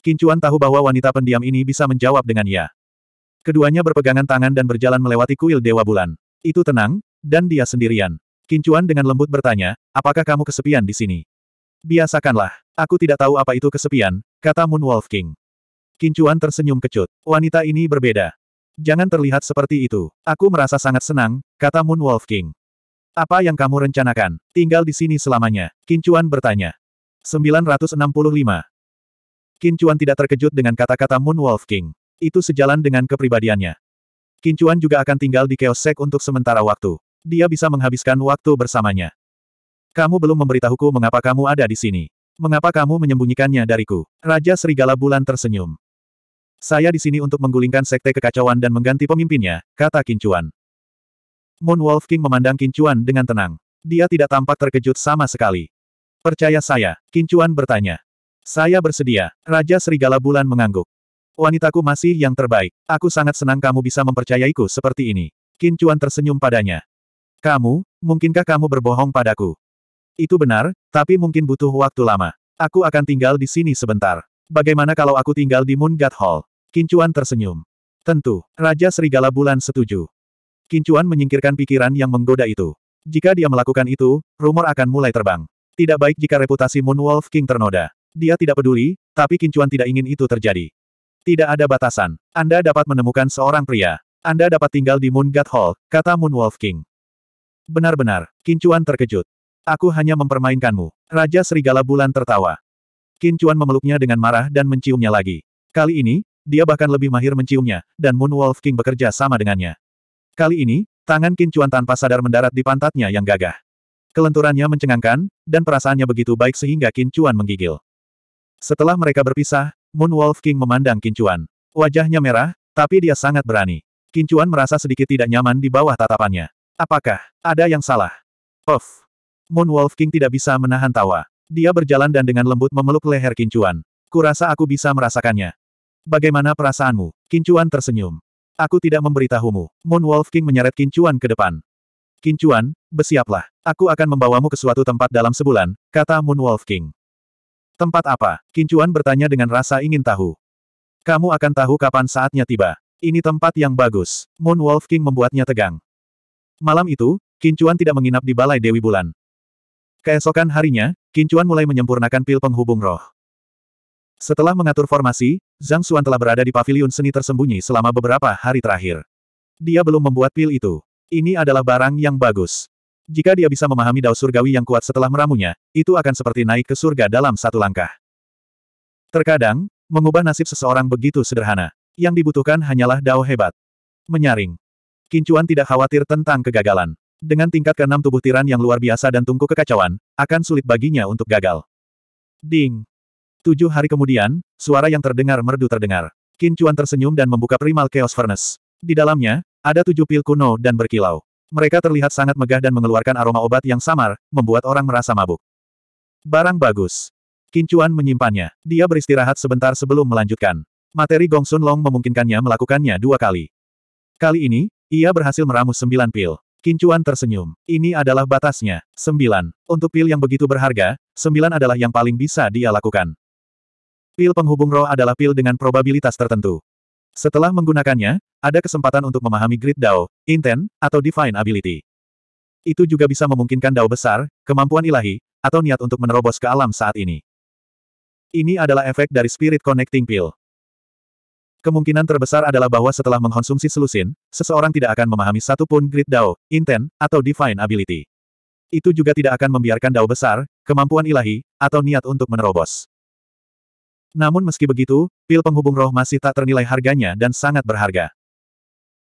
Kincuan tahu bahwa wanita pendiam ini bisa menjawab dengan ya. Keduanya berpegangan tangan dan berjalan melewati kuil Dewa Bulan. Itu tenang, dan dia sendirian. Kincuan dengan lembut bertanya, apakah kamu kesepian di sini? Biasakanlah, aku tidak tahu apa itu kesepian, kata Moon Wolf King. Kincuan tersenyum kecut. Wanita ini berbeda. Jangan terlihat seperti itu. Aku merasa sangat senang, kata Moon Wolf King. Apa yang kamu rencanakan? Tinggal di sini selamanya. Kincuan bertanya. 965. Kincuan tidak terkejut dengan kata-kata Moon Wolf King. Itu sejalan dengan kepribadiannya. Kincuan juga akan tinggal di Chaos Sek untuk sementara waktu. Dia bisa menghabiskan waktu bersamanya. Kamu belum memberitahuku mengapa kamu ada di sini. Mengapa kamu menyembunyikannya dariku? Raja Serigala Bulan tersenyum. Saya di sini untuk menggulingkan sekte kekacauan dan mengganti pemimpinnya, kata Kincuan. Moon Wolf King memandang Kincuan dengan tenang. Dia tidak tampak terkejut sama sekali. Percaya saya, Kincuan bertanya. Saya bersedia, Raja Serigala Bulan mengangguk. Wanitaku masih yang terbaik. Aku sangat senang kamu bisa mempercayaiku seperti ini. Kincuan tersenyum padanya. Kamu, mungkinkah kamu berbohong padaku? Itu benar, tapi mungkin butuh waktu lama. Aku akan tinggal di sini sebentar. Bagaimana kalau aku tinggal di Moon God Hall? Kincuan tersenyum. Tentu, Raja Serigala Bulan setuju. Kincuan menyingkirkan pikiran yang menggoda itu. Jika dia melakukan itu, rumor akan mulai terbang. Tidak baik jika reputasi Moon Wolf King ternoda. Dia tidak peduli, tapi Kincuan tidak ingin itu terjadi. Tidak ada batasan. Anda dapat menemukan seorang pria. Anda dapat tinggal di Moon God Hall, kata Moon Wolf King. Benar-benar, Kincuan terkejut. Aku hanya mempermainkanmu. Raja Serigala Bulan tertawa. Qin Chuan memeluknya dengan marah dan menciumnya lagi. Kali ini, dia bahkan lebih mahir menciumnya, dan Moon Wolf King bekerja sama dengannya. Kali ini, Tangan Qin Chuan tanpa sadar mendarat di pantatnya yang gagah. Kelenturannya mencengangkan, dan perasaannya begitu baik sehingga Qin Chuan menggigil. Setelah mereka berpisah, Moon Wolf King memandang Qin Chuan. Wajahnya merah, tapi dia sangat berani. Qin Chuan merasa sedikit tidak nyaman di bawah tatapannya. Apakah ada yang salah? Puff. Moon Wolf King tidak bisa menahan tawa. Dia berjalan dan dengan lembut memeluk leher Qin Chuan. Kurasa aku bisa merasakannya. Bagaimana perasaanmu? Qin Chuan tersenyum. Aku tidak memberitahumu. Moon Wolf King menyeret Qin Chuan ke depan. Qin Chuan, bersiaplah. Aku akan membawamu ke suatu tempat dalam sebulan, kata Moon Wolf King. Tempat apa? Qin Chuan bertanya dengan rasa ingin tahu. Kamu akan tahu kapan saatnya tiba. Ini tempat yang bagus. Moon Wolf King membuatnya tegang. Malam itu, Qin Chuan tidak menginap di Balai Dewi Bulan. Keesokan harinya, Qin Chuan mulai menyempurnakan pil penghubung roh. Setelah mengatur formasi, Zhang Xuan telah berada di pavilion seni tersembunyi selama beberapa hari terakhir. Dia belum membuat pil itu. Ini adalah barang yang bagus. Jika dia bisa memahami dao surgawi yang kuat setelah meramunya, itu akan seperti naik ke surga dalam satu langkah. Terkadang, mengubah nasib seseorang begitu sederhana. Yang dibutuhkan hanyalah dao hebat. Menyaring. Kincuan tidak khawatir tentang kegagalan. Dengan tingkat keenam tubuh tiran yang luar biasa dan tungku kekacauan, akan sulit baginya untuk gagal. Ding! Tujuh hari kemudian, suara yang terdengar merdu terdengar. Qin Chuan tersenyum dan membuka Primal Chaos Furnace. Di dalamnya, ada tujuh pil kuno dan berkilau. Mereka terlihat sangat megah dan mengeluarkan aroma obat yang samar, membuat orang merasa mabuk. Barang bagus. Qin Chuan menyimpannya. Dia beristirahat sebentar sebelum melanjutkan. Materi Gong Sun Long memungkinkannya melakukannya dua kali. Kali ini, ia berhasil meramu sembilan pil. Kincuan tersenyum. Ini adalah batasnya. Sembilan. Untuk pil yang begitu berharga, sembilan adalah yang paling bisa dia lakukan. Pil penghubung roh adalah pil dengan probabilitas tertentu. Setelah menggunakannya, ada kesempatan untuk memahami Grid Dao, Intent, atau Divine Ability. Itu juga bisa memungkinkan Dao besar, kemampuan ilahi, atau niat untuk menerobos ke alam saat ini. Ini adalah efek dari Spirit Connecting Pill. Kemungkinan terbesar adalah bahwa setelah mengkonsumsi selusin, seseorang tidak akan memahami satu pun Grid Dao, Intent, atau Divine Ability. Itu juga tidak akan membiarkan Dao besar, kemampuan ilahi, atau niat untuk menerobos. Namun meski begitu, pil penghubung roh masih tak ternilai harganya dan sangat berharga.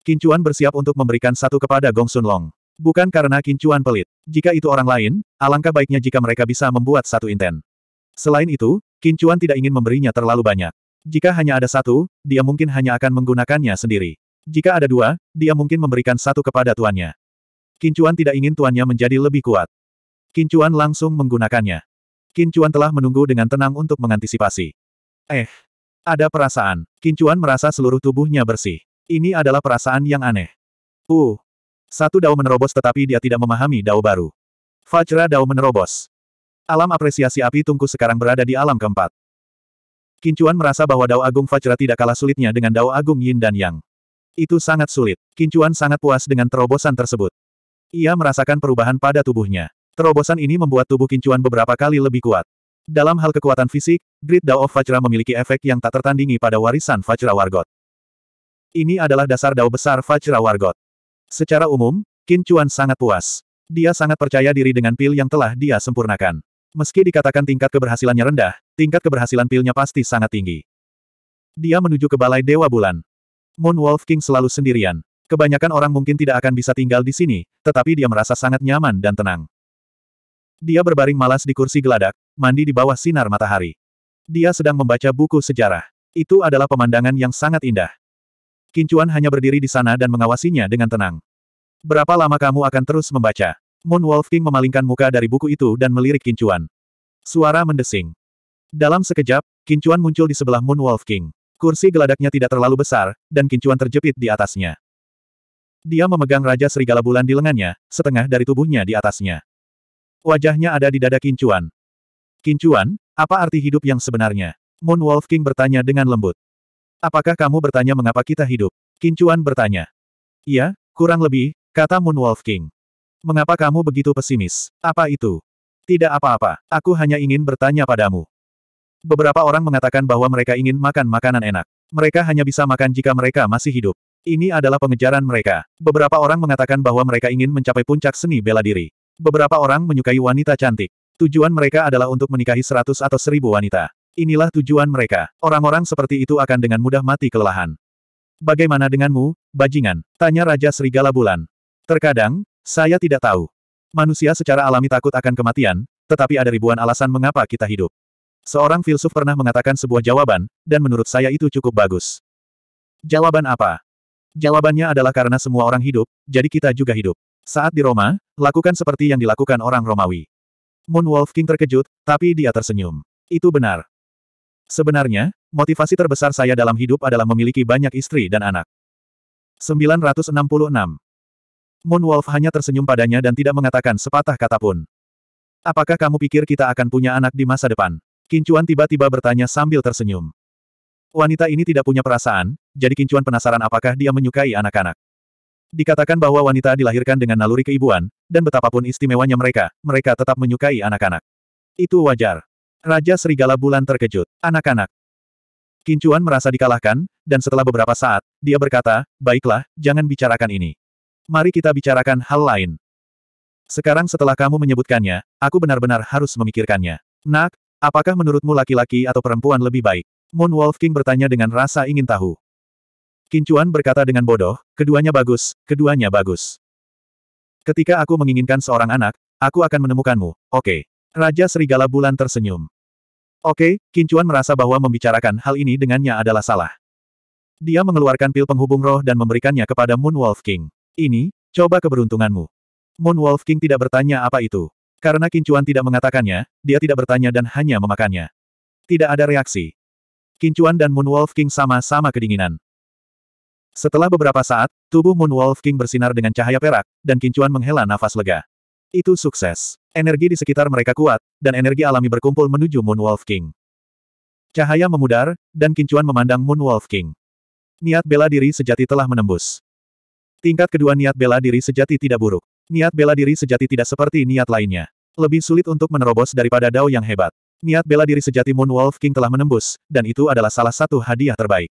Kincuan bersiap untuk memberikan satu kepada Gong Sun Long. Bukan karena Kincuan pelit. Jika itu orang lain, alangkah baiknya jika mereka bisa membuat satu inten. Selain itu, Kincuan tidak ingin memberinya terlalu banyak. Jika hanya ada satu, dia mungkin hanya akan menggunakannya sendiri. Jika ada dua, dia mungkin memberikan satu kepada tuannya. Kincuan tidak ingin tuannya menjadi lebih kuat. Kincuan langsung menggunakannya. Kincuan telah menunggu dengan tenang untuk mengantisipasi. Eh, ada perasaan. Kincuan merasa seluruh tubuhnya bersih. Ini adalah perasaan yang aneh. Uh, satu dao menerobos tetapi dia tidak memahami dao baru. Fajra dao menerobos. Alam apresiasi api tungku sekarang berada di alam keempat. Kincuan merasa bahwa Dao Agung Fajra tidak kalah sulitnya dengan Dao Agung Yin dan Yang. Itu sangat sulit. Kincuan sangat puas dengan terobosan tersebut. Ia merasakan perubahan pada tubuhnya. Terobosan ini membuat tubuh Kincuan beberapa kali lebih kuat. Dalam hal kekuatan fisik, Grid Dao of Fajra memiliki efek yang tak tertandingi pada warisan Fajra Wargot. Ini adalah dasar Dao besar Fajra Wargot. Secara umum, Kincuan sangat puas. Dia sangat percaya diri dengan pil yang telah dia sempurnakan. Meski dikatakan tingkat keberhasilannya rendah, tingkat keberhasilan pilnya pasti sangat tinggi. Dia menuju ke balai Dewa Bulan. Moon Wolf King selalu sendirian. Kebanyakan orang mungkin tidak akan bisa tinggal di sini, tetapi dia merasa sangat nyaman dan tenang. Dia berbaring malas di kursi geladak, mandi di bawah sinar matahari. Dia sedang membaca buku sejarah. Itu adalah pemandangan yang sangat indah. Kincuan hanya berdiri di sana dan mengawasinya dengan tenang. Berapa lama kamu akan terus membaca? Moon Wolf King memalingkan muka dari buku itu dan melirik Kincuan. Suara mendesing. Dalam sekejap, Kincuan muncul di sebelah Moon Wolf King. Kursi geladaknya tidak terlalu besar, dan Kincuan terjepit di atasnya. Dia memegang Raja Serigala Bulan di lengannya, setengah dari tubuhnya di atasnya. Wajahnya ada di dada Kincuan. Kincuan, apa arti hidup yang sebenarnya? Moon Wolf King bertanya dengan lembut. Apakah kamu bertanya mengapa kita hidup? Kincuan bertanya. Iya, kurang lebih, kata Moon Wolf King. Mengapa kamu begitu pesimis? Apa itu? Tidak apa-apa, aku hanya ingin bertanya padamu. Beberapa orang mengatakan bahwa mereka ingin makan makanan enak. Mereka hanya bisa makan jika mereka masih hidup. Ini adalah pengejaran mereka. Beberapa orang mengatakan bahwa mereka ingin mencapai puncak seni bela diri. Beberapa orang menyukai wanita cantik. Tujuan mereka adalah untuk menikahi seratus atau seribu wanita. Inilah tujuan mereka. Orang-orang seperti itu akan dengan mudah mati kelelahan. Bagaimana denganmu, bajingan? Tanya Raja Serigala Bulan. Terkadang, saya tidak tahu. Manusia secara alami takut akan kematian, tetapi ada ribuan alasan mengapa kita hidup. Seorang filsuf pernah mengatakan sebuah jawaban, dan menurut saya itu cukup bagus. Jawaban apa? Jawabannya adalah karena semua orang hidup, jadi kita juga hidup. Saat di Roma, lakukan seperti yang dilakukan orang Romawi. Moon Wolf King terkejut, tapi dia tersenyum. Itu benar. Sebenarnya, motivasi terbesar saya dalam hidup adalah memiliki banyak istri dan anak. 966. Moon Wolf hanya tersenyum padanya dan tidak mengatakan sepatah kata pun. Apakah kamu pikir kita akan punya anak di masa depan? Kincuan tiba-tiba bertanya sambil tersenyum. Wanita ini tidak punya perasaan, jadi Kincuan penasaran apakah dia menyukai anak-anak. Dikatakan bahwa wanita dilahirkan dengan naluri keibuan, dan betapapun istimewanya mereka, mereka tetap menyukai anak-anak. Itu wajar. Raja Serigala Bulan terkejut. Anak-anak. Kincuan merasa dikalahkan, dan setelah beberapa saat, dia berkata, baiklah, jangan bicarakan ini. Mari kita bicarakan hal lain. Sekarang setelah kamu menyebutkannya, aku benar-benar harus memikirkannya. Nak, apakah menurutmu laki-laki atau perempuan lebih baik? Moon Wolf King bertanya dengan rasa ingin tahu. Kincuan berkata dengan bodoh, keduanya bagus, keduanya bagus. Ketika aku menginginkan seorang anak, aku akan menemukanmu, oke. Raja Serigala Bulan tersenyum. Oke, Kincuan merasa bahwa membicarakan hal ini dengannya adalah salah. Dia mengeluarkan pil penghubung roh dan memberikannya kepada Moon Wolf King. Ini, coba keberuntunganmu. Moon Wolf King tidak bertanya apa itu. Karena Kincuan tidak mengatakannya, dia tidak bertanya dan hanya memakannya. Tidak ada reaksi. Kincuan dan Moon Wolf King sama-sama kedinginan. Setelah beberapa saat, tubuh Moon Wolf King bersinar dengan cahaya perak, dan Kincuan menghela nafas lega. Itu sukses. Energi di sekitar mereka kuat, dan energi alami berkumpul menuju Moon Wolf King. Cahaya memudar, dan Kincuan memandang Moon Wolf King. Niat bela diri sejati telah menembus. Tingkat kedua niat bela diri sejati tidak buruk. Niat bela diri sejati tidak seperti niat lainnya. Lebih sulit untuk menerobos daripada Dao yang hebat. Niat bela diri sejati Moon Wolf King telah menembus, dan itu adalah salah satu hadiah terbaik.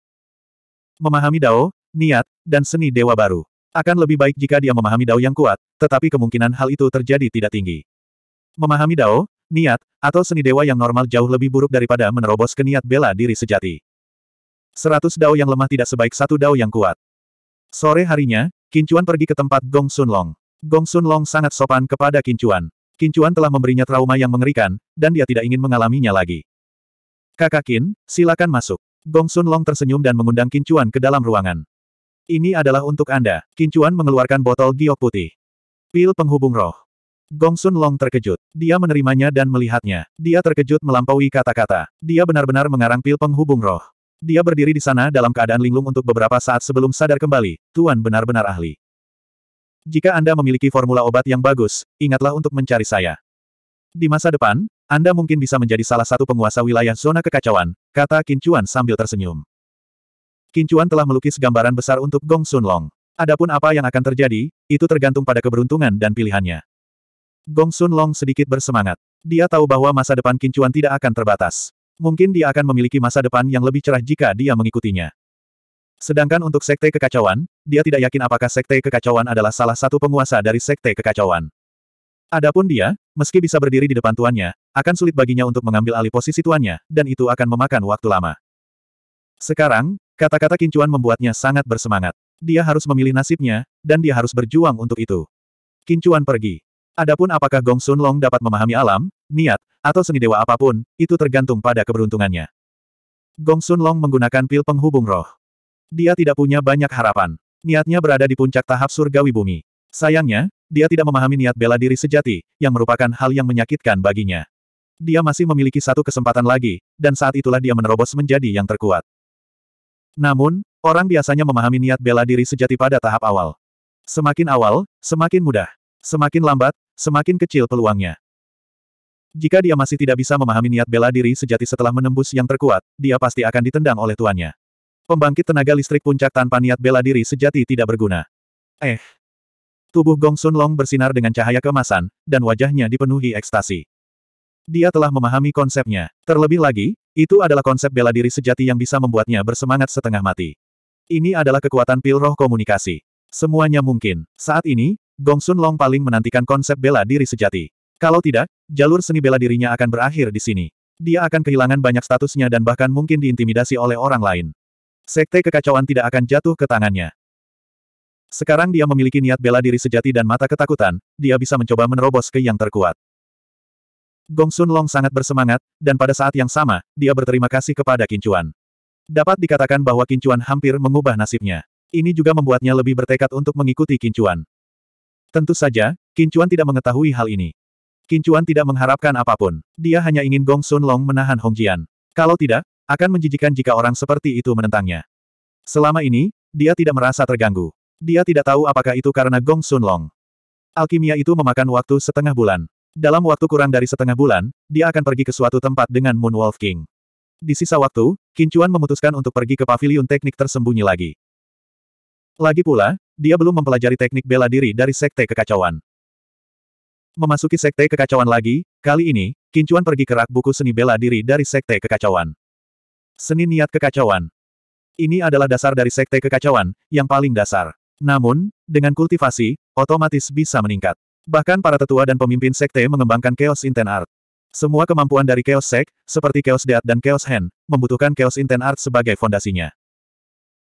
Memahami Dao, niat, dan seni dewa baru. Akan lebih baik jika dia memahami Dao yang kuat, tetapi kemungkinan hal itu terjadi tidak tinggi. Memahami Dao, niat, atau seni dewa yang normal jauh lebih buruk daripada menerobos ke niat bela diri sejati. Seratus Dao yang lemah tidak sebaik satu Dao yang kuat. Sore harinya, Kincuan pergi ke tempat Gong Sun Long. Gong Sun Long sangat sopan kepada Kincuan. Kincuan telah memberinya trauma yang mengerikan, dan dia tidak ingin mengalaminya lagi. Kakak Kin, silakan masuk. Gong Sun Long tersenyum dan mengundang Kincuan ke dalam ruangan. Ini adalah untuk Anda. Kincuan mengeluarkan botol giok putih. Pil penghubung roh. Gong Sun Long terkejut. Dia menerimanya dan melihatnya. Dia terkejut melampaui kata-kata. Dia benar-benar mengarang pil penghubung roh. Dia berdiri di sana dalam keadaan linglung untuk beberapa saat sebelum sadar kembali. Tuan benar-benar ahli. Jika Anda memiliki formula obat yang bagus, ingatlah untuk mencari saya. Di masa depan, Anda mungkin bisa menjadi salah satu penguasa wilayah zona kekacauan, kata Kincuan sambil tersenyum. Kincuan telah melukis gambaran besar untuk Gong Sun Long. Adapun apa yang akan terjadi, itu tergantung pada keberuntungan dan pilihannya. Gong Sun Long sedikit bersemangat. Dia tahu bahwa masa depan Kincuan tidak akan terbatas. Mungkin dia akan memiliki masa depan yang lebih cerah jika dia mengikutinya. Sedangkan untuk Sekte Kekacauan, dia tidak yakin apakah Sekte Kekacauan adalah salah satu penguasa dari Sekte Kekacauan. Adapun dia, meski bisa berdiri di depan tuannya, akan sulit baginya untuk mengambil alih posisi tuannya, dan itu akan memakan waktu lama. Sekarang, kata-kata Kincuan membuatnya sangat bersemangat. Dia harus memilih nasibnya, dan dia harus berjuang untuk itu. Kincuan pergi. Adapun apakah Gong Sun Long dapat memahami alam, niat, atau seni dewa apa pun, itu tergantung pada keberuntungannya. Gong Sun Long menggunakan pil penghubung roh. Dia tidak punya banyak harapan. Niatnya berada di puncak tahap surgawi bumi. Sayangnya, dia tidak memahami niat bela diri sejati, yang merupakan hal yang menyakitkan baginya. Dia masih memiliki satu kesempatan lagi, dan saat itulah dia menerobos menjadi yang terkuat. Namun, orang biasanya memahami niat bela diri sejati pada tahap awal. Semakin awal, semakin mudah. Semakin lambat, semakin kecil peluangnya. Jika dia masih tidak bisa memahami niat bela diri sejati setelah menembus yang terkuat, dia pasti akan ditendang oleh tuannya. Pembangkit tenaga listrik puncak tanpa niat bela diri sejati tidak berguna. Eh. Tubuh Gong Sun Long bersinar dengan cahaya keemasan, dan wajahnya dipenuhi ekstasi. Dia telah memahami konsepnya. Terlebih lagi, itu adalah konsep bela diri sejati yang bisa membuatnya bersemangat setengah mati. Ini adalah kekuatan pil roh komunikasi. Semuanya mungkin. Saat ini, Gong Sun Long paling menantikan konsep bela diri sejati. Kalau tidak, jalur seni bela dirinya akan berakhir di sini. Dia akan kehilangan banyak statusnya dan bahkan mungkin diintimidasi oleh orang lain. Sekte kekacauan tidak akan jatuh ke tangannya. Sekarang dia memiliki niat bela diri sejati dan mata ketakutan, dia bisa mencoba menerobos ke yang terkuat. Gong Sun Long sangat bersemangat, dan pada saat yang sama, dia berterima kasih kepada Kincuan. Dapat dikatakan bahwa Kincuan hampir mengubah nasibnya. Ini juga membuatnya lebih bertekad untuk mengikuti Kincuan. Tentu saja, Kincuan tidak mengetahui hal ini. Kincuan tidak mengharapkan apa pun. Dia hanya ingin Gong Sun Long menahan Hong Jian. Kalau tidak, akan menjijikan jika orang seperti itu menentangnya. Selama ini, dia tidak merasa terganggu. Dia tidak tahu apakah itu karena Gong Sun Long. Alkimia itu memakan waktu setengah bulan. Dalam waktu kurang dari setengah bulan, dia akan pergi ke suatu tempat dengan Moon Wolf King. Di sisa waktu, Kincuan memutuskan untuk pergi ke pavilion teknik tersembunyi lagi. Lagi pula, dia belum mempelajari teknik bela diri dari Sekte Kekacauan. Memasuki Sekte Kekacauan lagi, kali ini, Kincuan pergi ke rak buku seni bela diri dari Sekte Kekacauan. Seni Niat Kekacauan. Ini adalah dasar dari Sekte Kekacauan, yang paling dasar. Namun, dengan kultivasi, otomatis bisa meningkat. Bahkan para tetua dan pemimpin sekte mengembangkan Chaos Intent Art. Semua kemampuan dari Chaos Sek, seperti Chaos Death dan Chaos Hand, membutuhkan Chaos Intent Art sebagai fondasinya.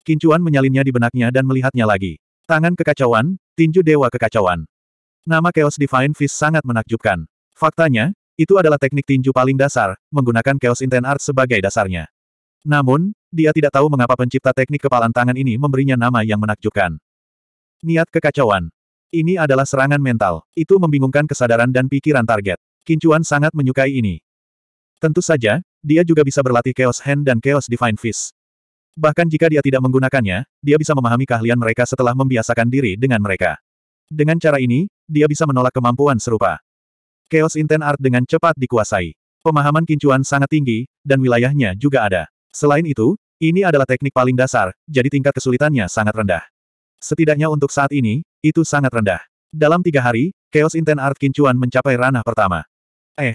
Kincuan menyalinnya di benaknya dan melihatnya lagi. Tangan kekacauan, tinju dewa kekacauan. Nama Chaos Divine Fist sangat menakjubkan. Faktanya, itu adalah teknik tinju paling dasar, menggunakan Chaos Intent Art sebagai dasarnya. Namun, dia tidak tahu mengapa pencipta teknik kepalan tangan ini memberinya nama yang menakjubkan. Niat kekacauan. Ini adalah serangan mental. Itu membingungkan kesadaran dan pikiran target. Kincuan sangat menyukai ini. Tentu saja, dia juga bisa berlatih Chaos Hand dan Chaos Divine Fist. Bahkan jika dia tidak menggunakannya, dia bisa memahami keahlian mereka setelah membiasakan diri dengan mereka. Dengan cara ini, dia bisa menolak kemampuan serupa. Chaos Intent Art dengan cepat dikuasai. Pemahaman Kincuan sangat tinggi, dan wilayahnya juga ada. Selain itu, ini adalah teknik paling dasar, jadi tingkat kesulitannya sangat rendah. Setidaknya untuk saat ini, itu sangat rendah. Dalam tiga hari, Chaos Intent Art Kincuan mencapai ranah pertama. Eh,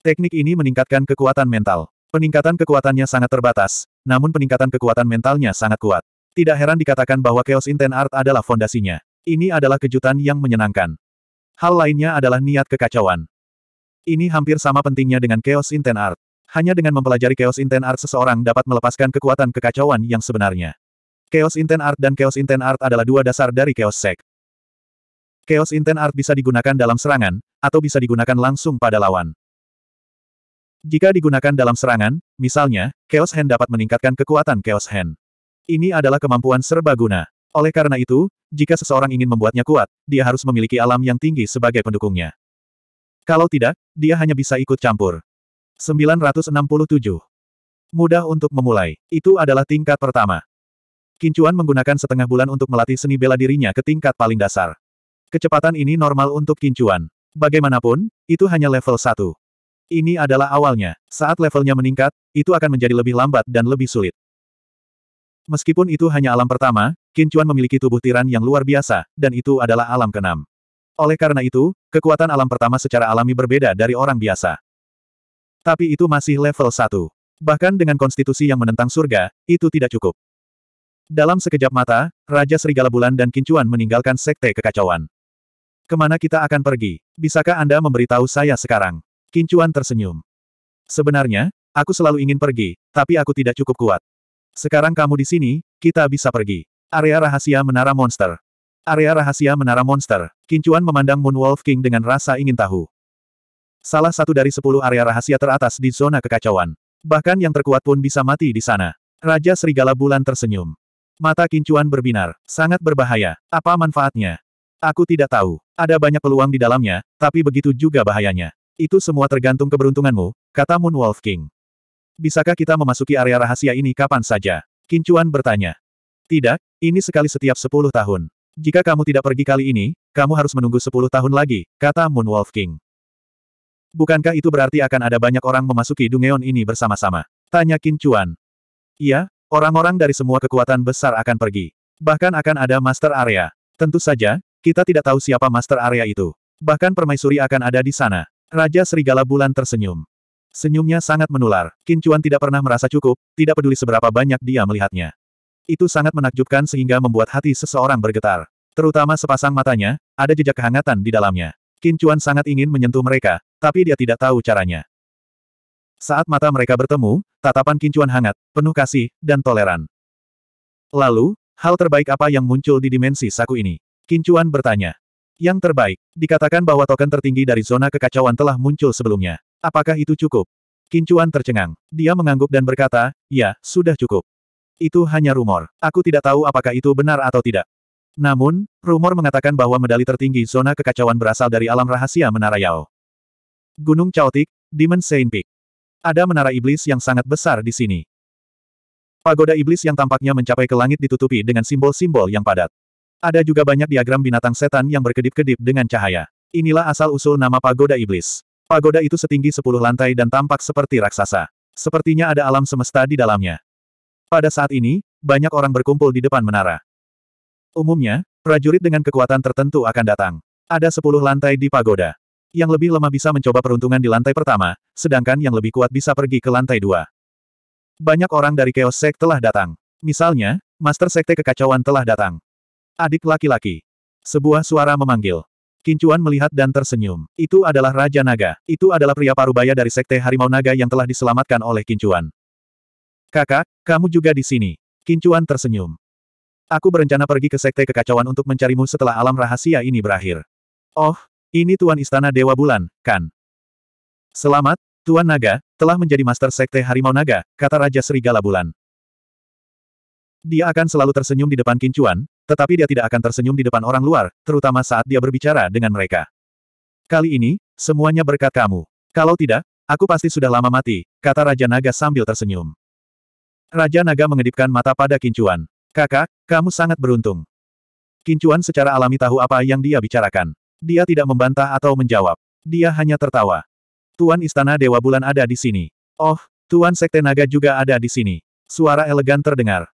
teknik ini meningkatkan kekuatan mental. Peningkatan kekuatannya sangat terbatas, namun peningkatan kekuatan mentalnya sangat kuat. Tidak heran dikatakan bahwa Chaos Intent Art adalah fondasinya. Ini adalah kejutan yang menyenangkan. Hal lainnya adalah niat kekacauan. Ini hampir sama pentingnya dengan Chaos Intent Art. Hanya dengan mempelajari Chaos Intent Art seseorang dapat melepaskan kekuatan kekacauan yang sebenarnya. Chaos Intent Art dan Chaos Intent Art adalah dua dasar dari Chaos Sect. Chaos Intent Art bisa digunakan dalam serangan, atau bisa digunakan langsung pada lawan. Jika digunakan dalam serangan, misalnya, Chaos Hand dapat meningkatkan kekuatan Chaos Hand. Ini adalah kemampuan serbaguna. Oleh karena itu, jika seseorang ingin membuatnya kuat, dia harus memiliki alam yang tinggi sebagai pendukungnya. Kalau tidak, dia hanya bisa ikut campur. 967. Mudah untuk memulai. Itu adalah tingkat pertama. Kincuan menggunakan setengah bulan untuk melatih seni bela dirinya ke tingkat paling dasar. Kecepatan ini normal untuk Kincuan. Bagaimanapun, itu hanya level 1. Ini adalah awalnya. Saat levelnya meningkat, itu akan menjadi lebih lambat dan lebih sulit. Meskipun itu hanya alam pertama, Kincuan memiliki tubuh tiran yang luar biasa, dan itu adalah alam keenam. Oleh karena itu, kekuatan alam pertama secara alami berbeda dari orang biasa. Tapi itu masih level 1. Bahkan dengan konstitusi yang menentang surga, itu tidak cukup. Dalam sekejap mata, Raja Serigala Bulan dan Kincuan meninggalkan Sekte Kekacauan. Ke mana kita akan pergi? Bisakah Anda memberitahu saya sekarang? Kincuan tersenyum. Sebenarnya, aku selalu ingin pergi, tapi aku tidak cukup kuat. Sekarang kamu di sini, kita bisa pergi. Area rahasia Menara Monster. Area rahasia Menara Monster. Kincuan memandang Moon Wolf King dengan rasa ingin tahu. Salah satu dari sepuluh area rahasia teratas di zona kekacauan. Bahkan yang terkuat pun bisa mati di sana. Raja Serigala Bulan tersenyum. Mata Kincuan berbinar. Sangat berbahaya. Apa manfaatnya? Aku tidak tahu. Ada banyak peluang di dalamnya, tapi begitu juga bahayanya. Itu semua tergantung keberuntunganmu, kata Moon Wolf King. Bisakah kita memasuki area rahasia ini kapan saja? Kincuan bertanya. Tidak, ini sekali setiap sepuluh tahun. Jika kamu tidak pergi kali ini, kamu harus menunggu sepuluh tahun lagi, kata Moon Wolf King. Bukankah itu berarti akan ada banyak orang memasuki Dungeon ini bersama-sama? Tanya Kincuan. Iya, Orang-orang dari semua kekuatan besar akan pergi. Bahkan akan ada Master Area. Tentu saja, kita tidak tahu siapa Master Area itu. Bahkan permaisuri akan ada di sana. Raja Serigala Bulan tersenyum. Senyumnya sangat menular. Qin Chuan tidak pernah merasa cukup, tidak peduli seberapa banyak dia melihatnya. Itu sangat menakjubkan sehingga membuat hati seseorang bergetar. Terutama sepasang matanya, ada jejak kehangatan di dalamnya. Qin Chuan sangat ingin menyentuh mereka, tapi dia tidak tahu caranya. Saat mata mereka bertemu, tatapan kincuan hangat, penuh kasih, dan toleran. Lalu, Hal terbaik apa yang muncul di dimensi saku ini? Kincuan bertanya. Yang terbaik, dikatakan bahwa token tertinggi dari zona kekacauan telah muncul sebelumnya. Apakah itu cukup? Kincuan tercengang. Dia mengangguk dan berkata, ya, sudah cukup. Itu hanya rumor. Aku tidak tahu apakah itu benar atau tidak. Namun, rumor mengatakan bahwa medali tertinggi zona kekacauan berasal dari alam rahasia Menara Yao. Gunung Chaotic, Demon Saint Peak. Ada menara iblis yang sangat besar di sini. Pagoda iblis yang tampaknya mencapai ke langit ditutupi dengan simbol-simbol yang padat. Ada juga banyak diagram binatang setan yang berkedip-kedip dengan cahaya. Inilah asal-usul nama pagoda iblis. Pagoda itu setinggi 10 lantai dan tampak seperti raksasa. Sepertinya ada alam semesta di dalamnya. Pada saat ini, banyak orang berkumpul di depan menara. Umumnya, prajurit dengan kekuatan tertentu akan datang. Ada sepuluh lantai di pagoda. Yang lebih lemah bisa mencoba peruntungan di lantai pertama, sedangkan yang lebih kuat bisa pergi ke lantai dua. Banyak orang dari Chaos Sect telah datang. Misalnya, Master Sekte Kekacauan telah datang. Adik laki-laki. Sebuah suara memanggil. Kincuan melihat dan tersenyum. Itu adalah Raja Naga. Itu adalah pria parubaya dari Sekte Harimau Naga yang telah diselamatkan oleh Kincuan. Kakak, kamu juga di sini. Kincuan tersenyum. Aku berencana pergi ke Sekte Kekacauan untuk mencarimu setelah alam rahasia ini berakhir. Oh, ini Tuan Istana Dewa Bulan, kan? Selamat, Tuan Naga, telah menjadi Master Sekte Harimau Naga, kata Raja Serigala Bulan. Dia akan selalu tersenyum di depan Kincuan, tetapi dia tidak akan tersenyum di depan orang luar, terutama saat dia berbicara dengan mereka. Kali ini, semuanya berkat kamu. Kalau tidak, aku pasti sudah lama mati, kata Raja Naga sambil tersenyum. Raja Naga mengedipkan mata pada Kincuan. Kakak, kamu sangat beruntung. Kincuan secara alami tahu apa yang dia bicarakan. Dia tidak membantah atau menjawab. Dia hanya tertawa. Tuan Istana Dewa Bulan ada di sini. Oh, Tuan Sekte Naga juga ada di sini. Suara elegan terdengar.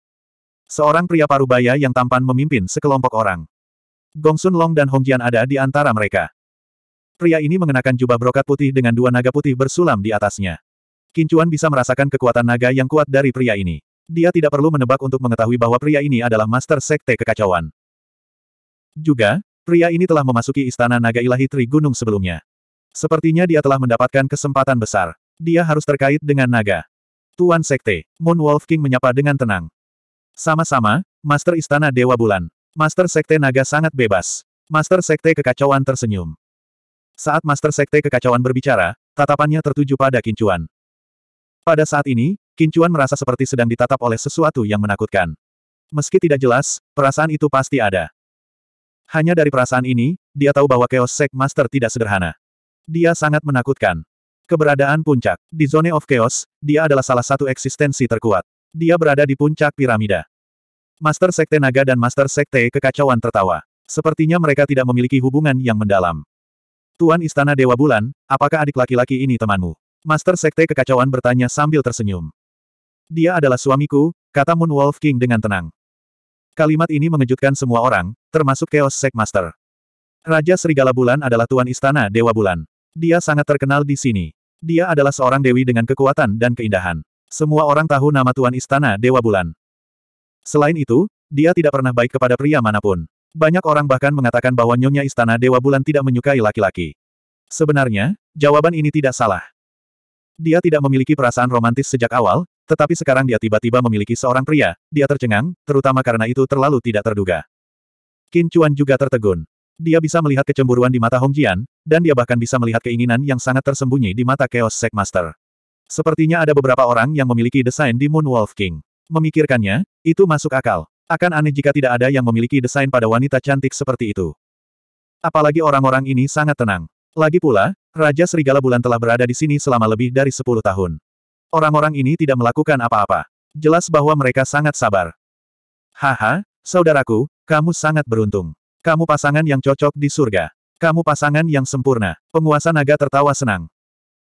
Seorang pria parubaya yang tampan memimpin sekelompok orang. Gongsun Long dan Hong Jian ada di antara mereka. Pria ini mengenakan jubah brokat putih dengan dua naga putih bersulam di atasnya. Kincuan bisa merasakan kekuatan naga yang kuat dari pria ini. Dia tidak perlu menebak untuk mengetahui bahwa pria ini adalah Master Sekte Kekacauan. Juga, pria ini telah memasuki Istana Naga Ilahi Tri Gunung sebelumnya. Sepertinya dia telah mendapatkan kesempatan besar. Dia harus terkait dengan naga. Tuan Sekte, Moon Wolf King menyapa dengan tenang. Sama-sama, Master Istana Dewa Bulan. Master Sekte Naga sangat bebas. Master Sekte Kekacauan tersenyum. Saat Master Sekte Kekacauan berbicara, tatapannya tertuju pada Kincuan. Pada saat ini, Kincuan merasa seperti sedang ditatap oleh sesuatu yang menakutkan. Meski tidak jelas, perasaan itu pasti ada. Hanya dari perasaan ini, dia tahu bahwa Chaos Sect Master tidak sederhana. Dia sangat menakutkan. Keberadaan puncak. Di Zone of Chaos, dia adalah salah satu eksistensi terkuat. Dia berada di puncak piramida. Master Sekte Naga dan Master Sekte Kekacauan tertawa. Sepertinya mereka tidak memiliki hubungan yang mendalam. Tuan Istana Dewa Bulan, apakah adik laki-laki ini temanmu? Master Sekte Kekacauan bertanya sambil tersenyum. Dia adalah suamiku, kata Moon Wolf King dengan tenang. Kalimat ini mengejutkan semua orang, termasuk Chaos Sect Master. Raja Serigala Bulan adalah Tuan Istana Dewa Bulan. Dia sangat terkenal di sini. Dia adalah seorang dewi dengan kekuatan dan keindahan. Semua orang tahu nama Tuan Istana Dewa Bulan. Selain itu, dia tidak pernah baik kepada pria mana pun. Banyak orang bahkan mengatakan bahwa Nyonya Istana Dewa Bulan tidak menyukai laki-laki. Sebenarnya, jawaban ini tidak salah. Dia tidak memiliki perasaan romantis sejak awal, tetapi sekarang dia tiba-tiba memiliki seorang pria, dia tercengang, terutama karena itu terlalu tidak terduga. Qin Chuan juga tertegun. Dia bisa melihat kecemburuan di mata Hong Jian, dan dia bahkan bisa melihat keinginan yang sangat tersembunyi di mata Chaos Sect Master. Sepertinya ada beberapa orang yang memiliki desain di Moon Wolf King. Memikirkannya, itu masuk akal. Akan aneh jika tidak ada yang memiliki desain pada wanita cantik seperti itu. Apalagi orang-orang ini sangat tenang. Lagi pula, Raja Serigala Bulan telah berada di sini selama lebih dari 10 tahun. Orang-orang ini tidak melakukan apa-apa. Jelas bahwa mereka sangat sabar. Haha, saudaraku, kamu sangat beruntung. Kamu pasangan yang cocok di surga. Kamu pasangan yang sempurna. Penguasa naga tertawa senang.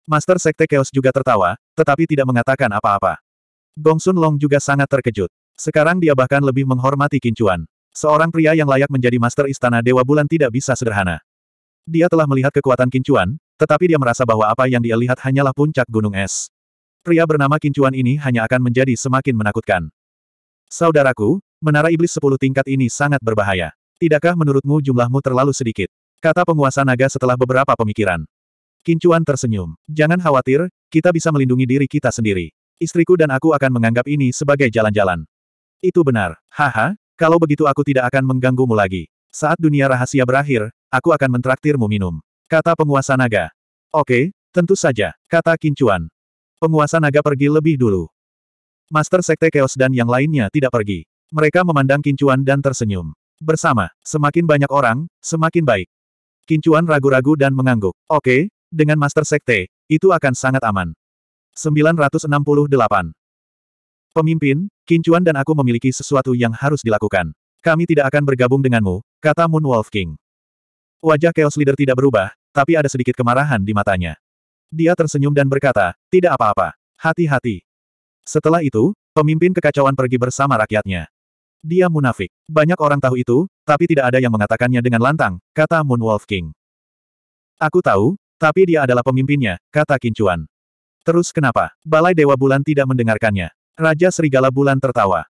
Master Sekte Chaos juga tertawa, tetapi tidak mengatakan apa-apa. Gong Sun Long juga sangat terkejut. Sekarang dia bahkan lebih menghormati Kincuan. Seorang pria yang layak menjadi Master Istana Dewa Bulan tidak bisa sederhana. Dia telah melihat kekuatan Kincuan, tetapi dia merasa bahwa apa yang dia lihat hanyalah puncak gunung es. Pria bernama Kincuan ini hanya akan menjadi semakin menakutkan. Saudaraku, menara iblis sepuluh tingkat ini sangat berbahaya. Tidakkah menurutmu jumlahmu terlalu sedikit? Kata penguasa naga setelah beberapa pemikiran. Kincuan tersenyum. Jangan khawatir, kita bisa melindungi diri kita sendiri. Istriku dan aku akan menganggap ini sebagai jalan-jalan. Itu benar. Haha, Kalau begitu aku tidak akan mengganggumu lagi. Saat dunia rahasia berakhir, aku akan mentraktirmu minum. Kata penguasa naga. Oke, tentu saja, kata Kincuan. Penguasa naga pergi lebih dulu. Master Sekte Chaos dan yang lainnya tidak pergi. Mereka memandang Kincuan dan tersenyum. Bersama, semakin banyak orang, semakin baik. Kincuan ragu-ragu dan mengangguk. Oke, dengan Master Sekte, itu akan sangat aman. 968. Pemimpin, Kincuan dan aku memiliki sesuatu yang harus dilakukan. Kami tidak akan bergabung denganmu, kata Moon Wolf King. Wajah Chaos Leader tidak berubah, tapi ada sedikit kemarahan di matanya. Dia tersenyum dan berkata, tidak apa-apa. Hati-hati. Setelah itu, pemimpin kekacauan pergi bersama rakyatnya. Dia munafik. Banyak orang tahu itu, tapi tidak ada yang mengatakannya dengan lantang, kata Moon Wolf King. Aku tahu, tapi dia adalah pemimpinnya, kata Kincuan. Terus kenapa? Balai Dewa Bulan tidak mendengarkannya. Raja Serigala Bulan tertawa.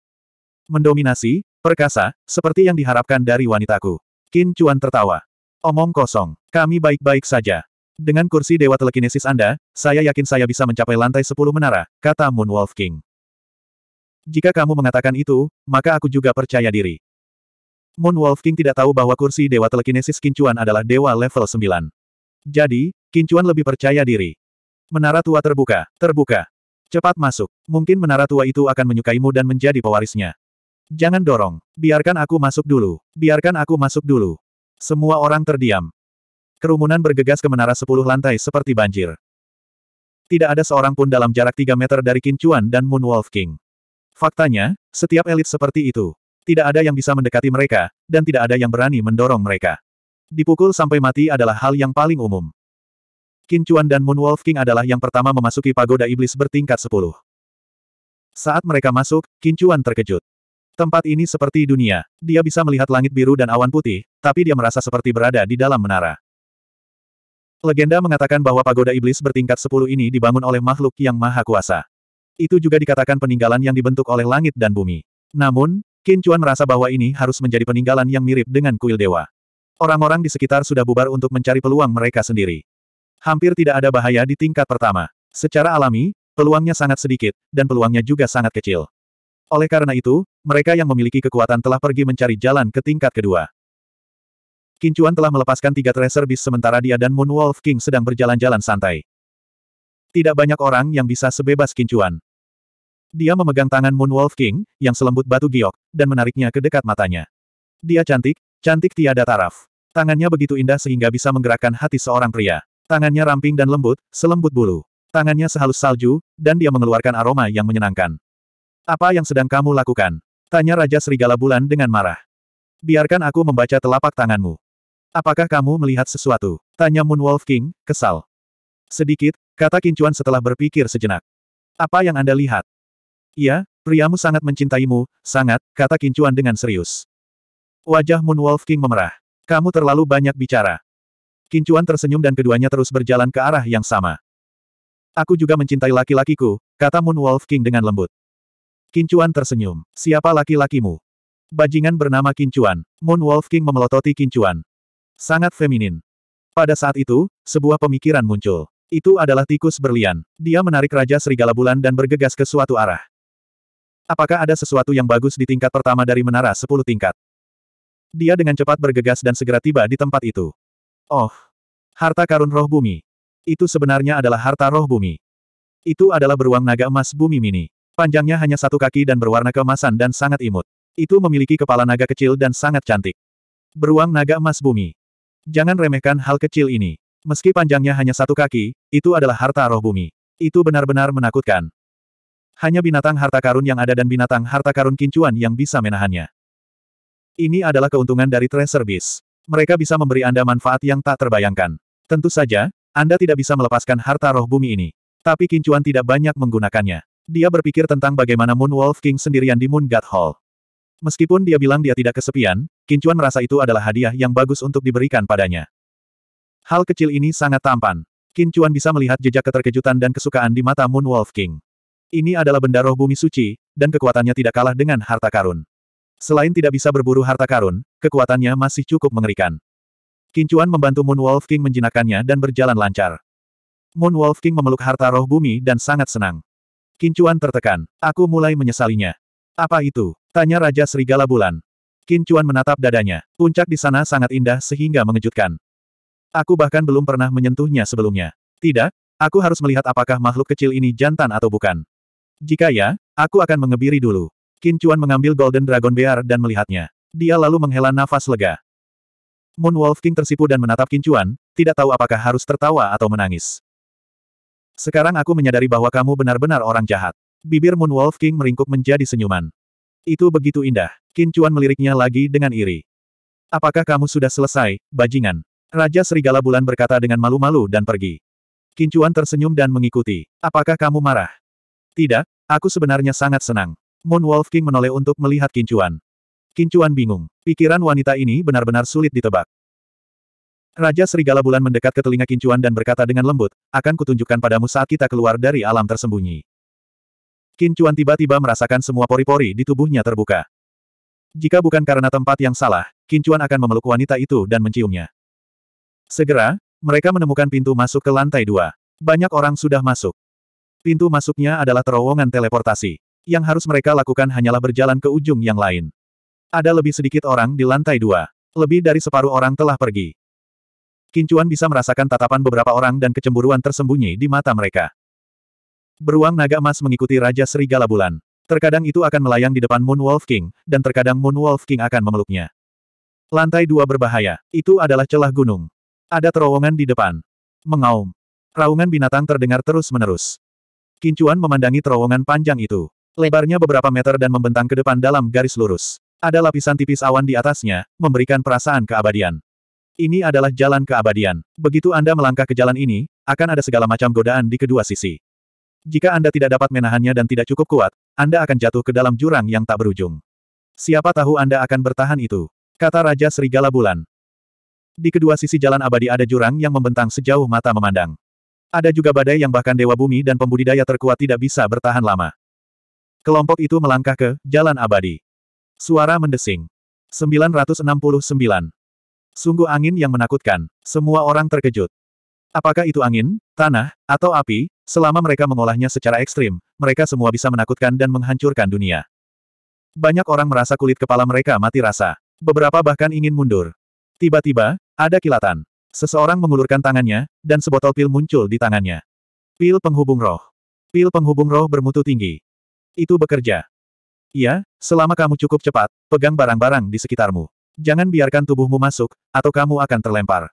Mendominasi, perkasa, seperti yang diharapkan dari wanitaku. Kincuan tertawa. Omong kosong. Kami baik-baik saja. Dengan kursi Dewa Telekinesis Anda, saya yakin saya bisa mencapai lantai 10 menara, kata Moon Wolf King. Jika kamu mengatakan itu, maka aku juga percaya diri. Moon Wolf King tidak tahu bahwa kursi Dewa Telekinesis Kincuan adalah Dewa level 9. Jadi, Kincuan lebih percaya diri. Menara tua terbuka, terbuka. Cepat masuk. Mungkin menara tua itu akan menyukaimu dan menjadi pewarisnya. Jangan dorong. Biarkan aku masuk dulu. Biarkan aku masuk dulu. Semua orang terdiam. Kerumunan bergegas ke menara sepuluh lantai seperti banjir. Tidak ada seorang pun dalam jarak tiga meter dari Kincuan dan Moon Wolf King. Faktanya, setiap elit seperti itu. Tidak ada yang bisa mendekati mereka, dan tidak ada yang berani mendorong mereka. Dipukul sampai mati adalah hal yang paling umum. Qin Chuan dan Moon Wolf King adalah yang pertama memasuki pagoda iblis bertingkat 10. Saat mereka masuk, Qin Chuan terkejut. Tempat ini seperti dunia. Dia bisa melihat langit biru dan awan putih, tapi dia merasa seperti berada di dalam menara. Legenda mengatakan bahwa pagoda iblis bertingkat 10 ini dibangun oleh makhluk yang maha kuasa. Itu juga dikatakan peninggalan yang dibentuk oleh langit dan bumi. Namun, Qin Chuan merasa bahwa ini harus menjadi peninggalan yang mirip dengan kuil dewa. Orang-orang di sekitar sudah bubar untuk mencari peluang mereka sendiri. Hampir tidak ada bahaya di tingkat pertama. Secara alami, peluangnya sangat sedikit, dan peluangnya juga sangat kecil. Oleh karena itu, mereka yang memiliki kekuatan telah pergi mencari jalan ke tingkat kedua. Kincuan telah melepaskan tiga Tracer Beast sementara dia dan Moon Wolf King sedang berjalan-jalan santai. Tidak banyak orang yang bisa sebebas Kincuan. Dia memegang tangan Moon Wolf King, yang selembut batu giok, dan menariknya ke dekat matanya. Dia cantik, cantik tiada taraf. Tangannya begitu indah sehingga bisa menggerakkan hati seorang pria. Tangannya ramping dan lembut, selembut bulu. Tangannya sehalus salju, dan dia mengeluarkan aroma yang menyenangkan. Apa yang sedang kamu lakukan? Tanya Raja Serigala Bulan dengan marah. Biarkan aku membaca telapak tanganmu. Apakah kamu melihat sesuatu? Tanya Moon Wolf King, kesal. Sedikit, kata Kincuan setelah berpikir sejenak. Apa yang Anda lihat? Iya, priamu sangat mencintaimu, sangat, kata Kincuan dengan serius. Wajah Moon Wolf King memerah. Kamu terlalu banyak bicara. Kincuan tersenyum dan keduanya terus berjalan ke arah yang sama. Aku juga mencintai laki-lakiku, kata Moon Wolf King dengan lembut. Kincuan tersenyum. Siapa laki-lakimu? Bajingan bernama Kincuan. Moon Wolf King memelototi Kincuan. Sangat feminin. Pada saat itu, sebuah pemikiran muncul. Itu adalah tikus berlian. Dia menarik Raja Serigala Bulan dan bergegas ke suatu arah. Apakah ada sesuatu yang bagus di tingkat pertama dari menara 10 tingkat? Dia dengan cepat bergegas dan segera tiba di tempat itu. Oh, harta karun roh bumi. Itu sebenarnya adalah harta roh bumi. Itu adalah beruang naga emas bumi mini. Panjangnya hanya satu kaki dan berwarna keemasan dan sangat imut. Itu memiliki kepala naga kecil dan sangat cantik. Beruang naga emas bumi. Jangan remehkan hal kecil ini. Meski panjangnya hanya satu kaki, itu adalah harta roh bumi. Itu benar-benar menakutkan. Hanya binatang harta karun yang ada dan binatang harta karun kincuan yang bisa menahannya. Ini adalah keuntungan dari Treasure Beast. Mereka bisa memberi Anda manfaat yang tak terbayangkan. Tentu saja, Anda tidak bisa melepaskan harta roh bumi ini. Tapi Kincuan tidak banyak menggunakannya. Dia berpikir tentang bagaimana Moon Wolf King sendirian di Moon God Hall. Meskipun dia bilang dia tidak kesepian, Kincuan merasa itu adalah hadiah yang bagus untuk diberikan padanya. Hal kecil ini sangat tampan. Kincuan bisa melihat jejak keterkejutan dan kesukaan di mata Moon Wolf King. Ini adalah benda roh bumi suci, dan kekuatannya tidak kalah dengan harta karun. Selain tidak bisa berburu harta karun, kekuatannya masih cukup mengerikan. Kincuan membantu Moon Wolf King menjinakkannya dan berjalan lancar. Moon Wolf King memeluk harta roh bumi dan sangat senang. Kincuan tertekan. Aku mulai menyesalinya. Apa itu? Tanya Raja Serigala Bulan. Qin Chuan menatap dadanya. Puncak di sana sangat indah sehingga mengejutkan. Aku bahkan belum pernah menyentuhnya sebelumnya. Tidak, aku harus melihat apakah makhluk kecil ini jantan atau bukan. Jika ya, aku akan mengebiri dulu. Qin Chuan mengambil Golden Dragon Bear dan melihatnya. Dia lalu menghela nafas lega. Moon Wolf King tersipu dan menatap Qin Chuan, tidak tahu apakah harus tertawa atau menangis. Sekarang aku menyadari bahwa kamu benar-benar orang jahat. Bibir Moon Wolf King meringkuk menjadi senyuman. Itu begitu indah. Qin Chuan meliriknya lagi dengan iri. Apakah kamu sudah selesai, bajingan? Raja Serigala Bulan berkata dengan malu-malu dan pergi. Qin Chuan tersenyum dan mengikuti. Apakah kamu marah? Tidak, aku sebenarnya sangat senang. Moon Wolf King menoleh untuk melihat Qin Chuan. Qin Chuan bingung. Pikiran wanita ini benar-benar sulit ditebak. Raja Serigala Bulan mendekat ke telinga Qin Chuan dan berkata dengan lembut, akan kutunjukkan padamu saat kita keluar dari alam tersembunyi. Qin Chuan tiba-tiba merasakan semua pori-pori di tubuhnya terbuka. Jika bukan karena tempat yang salah, Qin Chuan akan memeluk wanita itu dan menciumnya. Segera, mereka menemukan pintu masuk ke lantai dua. Banyak orang sudah masuk. Pintu masuknya adalah terowongan teleportasi. Yang harus mereka lakukan hanyalah berjalan ke ujung yang lain. Ada lebih sedikit orang di lantai dua. Lebih dari separuh orang telah pergi. Kincuan bisa merasakan tatapan beberapa orang dan kecemburuan tersembunyi di mata mereka. Beruang naga emas mengikuti Raja Serigala Bulan. Terkadang itu akan melayang di depan Moon Wolf King, dan terkadang Moon Wolf King akan memeluknya. Lantai dua berbahaya. Itu adalah celah gunung. Ada terowongan di depan. Mengaum. Raungan binatang terdengar terus-menerus. Kincuan memandangi terowongan panjang itu. Lebarnya beberapa meter dan membentang ke depan dalam garis lurus. Ada lapisan tipis awan di atasnya, memberikan perasaan keabadian. Ini adalah jalan keabadian. Begitu Anda melangkah ke jalan ini, akan ada segala macam godaan di kedua sisi. Jika Anda tidak dapat menahannya dan tidak cukup kuat, Anda akan jatuh ke dalam jurang yang tak berujung. Siapa tahu Anda akan bertahan itu, kata Raja Serigala Bulan. Di kedua sisi jalan abadi ada jurang yang membentang sejauh mata memandang. Ada juga badai yang bahkan Dewa Bumi dan pembudidaya terkuat tidak bisa bertahan lama. Kelompok itu melangkah ke Jalan Abadi. Suara mendesing. 969. Sungguh angin yang menakutkan. Semua orang terkejut. Apakah itu angin, tanah, atau api, selama mereka mengolahnya secara ekstrim, mereka semua bisa menakutkan dan menghancurkan dunia. Banyak orang merasa kulit kepala mereka mati rasa. Beberapa bahkan ingin mundur. Tiba-tiba, ada kilatan. Seseorang mengulurkan tangannya, dan sebotol pil muncul di tangannya. Pil penghubung roh. Pil penghubung roh bermutu tinggi. Itu bekerja. Iya, selama kamu cukup cepat, pegang barang-barang di sekitarmu. Jangan biarkan tubuhmu masuk, atau kamu akan terlempar.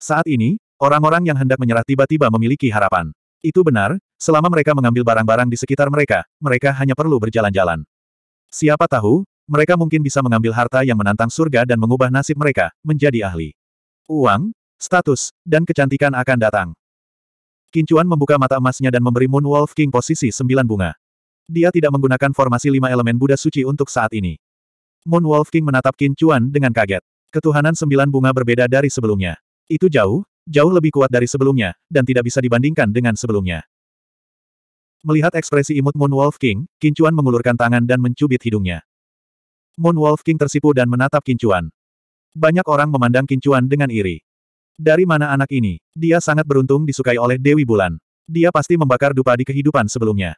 Saat ini, orang-orang yang hendak menyerah tiba-tiba memiliki harapan. Itu benar, selama mereka mengambil barang-barang di sekitar mereka, mereka hanya perlu berjalan-jalan. Siapa tahu, mereka mungkin bisa mengambil harta yang menantang surga dan mengubah nasib mereka, menjadi ahli. Uang, status, dan kecantikan akan datang. Kincuan membuka mata emasnya dan memberi Moon Wolf King posisi sembilan bunga. Dia tidak menggunakan formasi lima elemen Buddha suci untuk saat ini. Moon Wolf King menatap Kincuan dengan kaget. Ketuhanan sembilan bunga berbeda dari sebelumnya. Itu jauh, jauh lebih kuat dari sebelumnya, dan tidak bisa dibandingkan dengan sebelumnya. Melihat ekspresi imut Moon Wolf King, Kincuan mengulurkan tangan dan mencubit hidungnya. Moon Wolf King tersipu dan menatap Kincuan. Banyak orang memandang Kincuan dengan iri. Dari mana anak ini? Dia sangat beruntung disukai oleh Dewi Bulan. Dia pasti membakar dupa di kehidupan sebelumnya.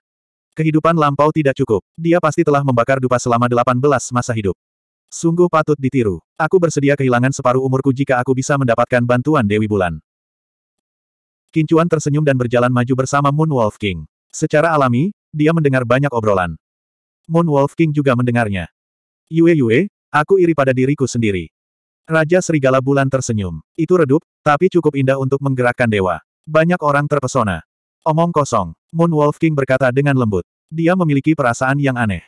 Kehidupan lampau tidak cukup. Dia pasti telah membakar dupa selama 18 masa hidup. Sungguh patut ditiru. Aku bersedia kehilangan separuh umurku jika aku bisa mendapatkan bantuan Dewi Bulan. Kincuan tersenyum dan berjalan maju bersama Moon Wolf King. Secara alami, dia mendengar banyak obrolan. Moon Wolf King juga mendengarnya. Yue Yue, aku iri pada diriku sendiri. Raja Serigala Bulan tersenyum. Itu redup, tapi cukup indah untuk menggerakkan dewa. Banyak orang terpesona. Omong kosong. Moon Wolf King berkata dengan lembut. Dia memiliki perasaan yang aneh.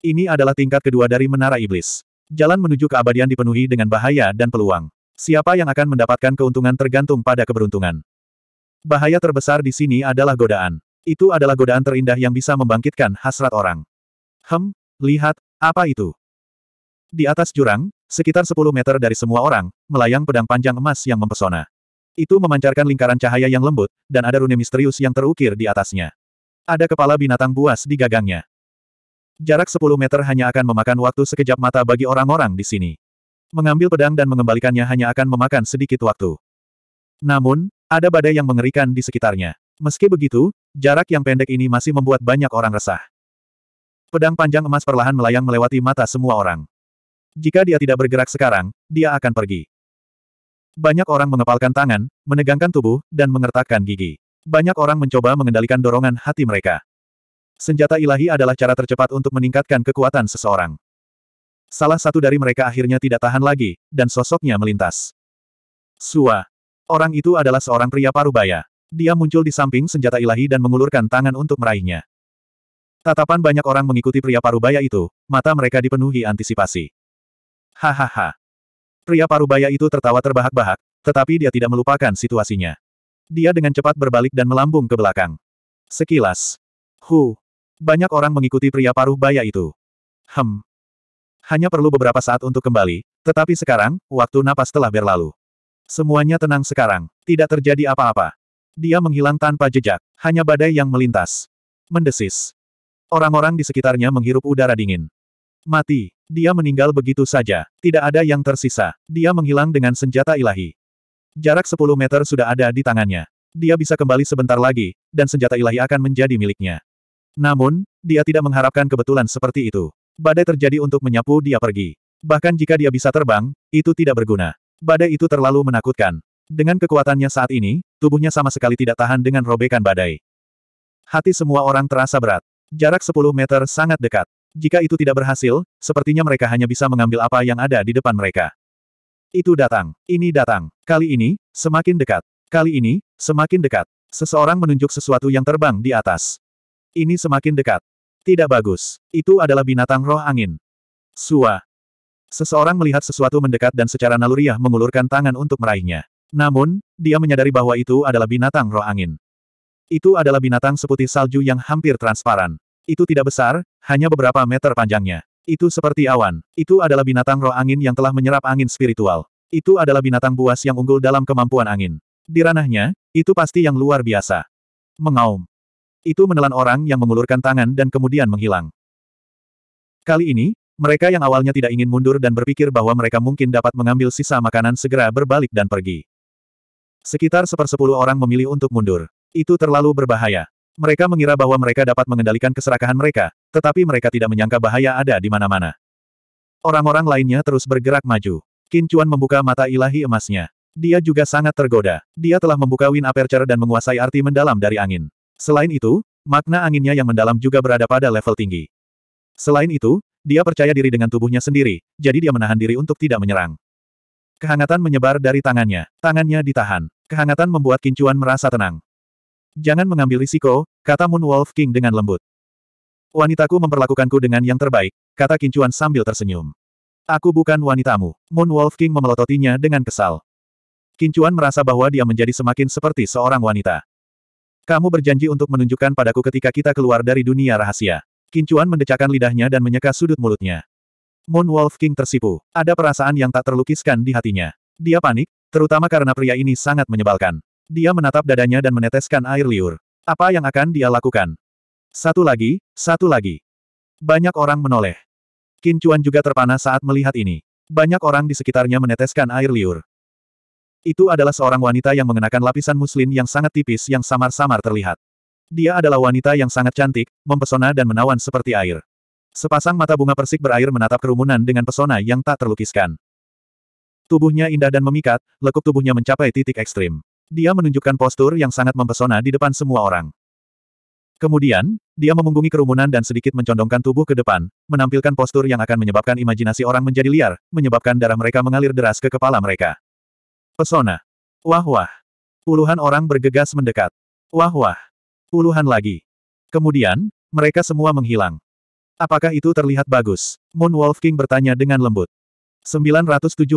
Ini adalah tingkat kedua dari Menara Iblis. Jalan menuju keabadian dipenuhi dengan bahaya dan peluang. Siapa yang akan mendapatkan keuntungan tergantung pada keberuntungan. Bahaya terbesar di sini adalah godaan. Itu adalah godaan terindah yang bisa membangkitkan hasrat orang. Hem, lihat, apa itu? Di atas jurang, Sekitar 10 meter dari semua orang, melayang pedang panjang emas yang mempesona. Itu memancarkan lingkaran cahaya yang lembut, dan ada rune misterius yang terukir di atasnya. Ada kepala binatang buas di gagangnya. Jarak 10 meter hanya akan memakan waktu sekejap mata bagi orang-orang di sini. Mengambil pedang dan mengembalikannya hanya akan memakan sedikit waktu. Namun, ada badai yang mengerikan di sekitarnya. Meski begitu, jarak yang pendek ini masih membuat banyak orang resah. Pedang panjang emas perlahan melayang melewati mata semua orang. Jika dia tidak bergerak sekarang, dia akan pergi. Banyak orang mengepalkan tangan, menegangkan tubuh, dan mengertakkan gigi. Banyak orang mencoba mengendalikan dorongan hati mereka. Senjata ilahi adalah cara tercepat untuk meningkatkan kekuatan seseorang. Salah satu dari mereka akhirnya tidak tahan lagi, dan sosoknya melintas. Sua. Orang itu adalah seorang pria parubaya. Dia muncul di samping senjata ilahi dan mengulurkan tangan untuk meraihnya. Tatapan banyak orang mengikuti pria parubaya itu, mata mereka dipenuhi antisipasi. Hahaha. Pria parubaya itu tertawa terbahak-bahak, tetapi dia tidak melupakan situasinya. Dia dengan cepat berbalik dan melambung ke belakang. Sekilas. Hu. Banyak orang mengikuti pria parubaya itu. Hem. Hanya perlu beberapa saat untuk kembali, tetapi sekarang, waktu napas telah berlalu. Semuanya tenang sekarang, tidak terjadi apa-apa. Dia menghilang tanpa jejak, hanya badai yang melintas. Mendesis. Orang-orang di sekitarnya menghirup udara dingin. Mati. Dia meninggal begitu saja. Tidak ada yang tersisa. Dia menghilang dengan senjata ilahi. Jarak 10 meter sudah ada di tangannya. Dia bisa kembali sebentar lagi, dan senjata ilahi akan menjadi miliknya. Namun, dia tidak mengharapkan kebetulan seperti itu. Badai terjadi untuk menyapu dia pergi. Bahkan jika dia bisa terbang, itu tidak berguna. Badai itu terlalu menakutkan. Dengan kekuatannya saat ini, tubuhnya sama sekali tidak tahan dengan robekan badai. Hati semua orang terasa berat. Jarak 10 meter sangat dekat. Jika itu tidak berhasil, sepertinya mereka hanya bisa mengambil apa yang ada di depan mereka. Itu datang. Ini datang. Kali ini, semakin dekat. Kali ini, semakin dekat. Seseorang menunjuk sesuatu yang terbang di atas. Ini semakin dekat. Tidak bagus. Itu adalah binatang roh angin. Sua. Seseorang melihat sesuatu mendekat dan secara naluriah mengulurkan tangan untuk meraihnya. Namun, dia menyadari bahwa itu adalah binatang roh angin. Itu adalah binatang seputih salju yang hampir transparan. Itu tidak besar, hanya beberapa meter panjangnya. Itu seperti awan. Itu adalah binatang roh angin yang telah menyerap angin spiritual. Itu adalah binatang buas yang unggul dalam kemampuan angin. Di ranahnya, itu pasti yang luar biasa. Mengaum. Itu menelan orang yang mengulurkan tangan dan kemudian menghilang. Kali ini, mereka yang awalnya tidak ingin mundur dan berpikir bahwa mereka mungkin dapat mengambil sisa makanan segera berbalik dan pergi. Sekitar sepersepuluh orang memilih untuk mundur. Itu terlalu berbahaya. Mereka mengira bahwa mereka dapat mengendalikan keserakahan mereka, tetapi mereka tidak menyangka bahaya ada di mana-mana. Orang-orang lainnya terus bergerak maju. Qin Chuan membuka mata ilahi emasnya. Dia juga sangat tergoda. Dia telah membuka Wind Aperture dan menguasai arti mendalam dari angin. Selain itu, makna anginnya yang mendalam juga berada pada level tinggi. Selain itu, dia percaya diri dengan tubuhnya sendiri, jadi dia menahan diri untuk tidak menyerang. Kehangatan menyebar dari tangannya. Tangannya ditahan. Kehangatan membuat Qin Chuan merasa tenang. Jangan mengambil risiko, kata Moon Wolf King dengan lembut. Wanitaku memperlakukanku dengan yang terbaik, kata Kincuan sambil tersenyum. Aku bukan wanitamu. Moon Wolf King memelototinya dengan kesal. Kincuan merasa bahwa dia menjadi semakin seperti seorang wanita. Kamu berjanji untuk menunjukkan padaku ketika kita keluar dari dunia rahasia. Kincuan mendecakkan lidahnya dan menyeka sudut mulutnya. Moon Wolf King tersipu. Ada perasaan yang tak terlukiskan di hatinya. Dia panik, terutama karena pria ini sangat menyebalkan. Dia menatap dadanya dan meneteskan air liur. Apa yang akan dia lakukan? Satu lagi, satu lagi. Banyak orang menoleh. Qin Chuan juga terpana saat melihat ini. Banyak orang di sekitarnya meneteskan air liur. Itu adalah seorang wanita yang mengenakan lapisan muslin yang sangat tipis yang samar-samar terlihat. Dia adalah wanita yang sangat cantik, mempesona dan menawan seperti air. Sepasang mata bunga persik berair menatap kerumunan dengan pesona yang tak terlukiskan. Tubuhnya indah dan memikat, lekuk tubuhnya mencapai titik ekstrim. Dia menunjukkan postur yang sangat mempesona di depan semua orang. Kemudian, dia memunggungi kerumunan dan sedikit mencondongkan tubuh ke depan, menampilkan postur yang akan menyebabkan imajinasi orang menjadi liar, menyebabkan darah mereka mengalir deras ke kepala mereka. Pesona. Wah wah. Puluhan orang bergegas mendekat. Wah wah. Puluhan lagi. Kemudian, mereka semua menghilang. Apakah itu terlihat bagus? Moon Wolf King bertanya dengan lembut. 970.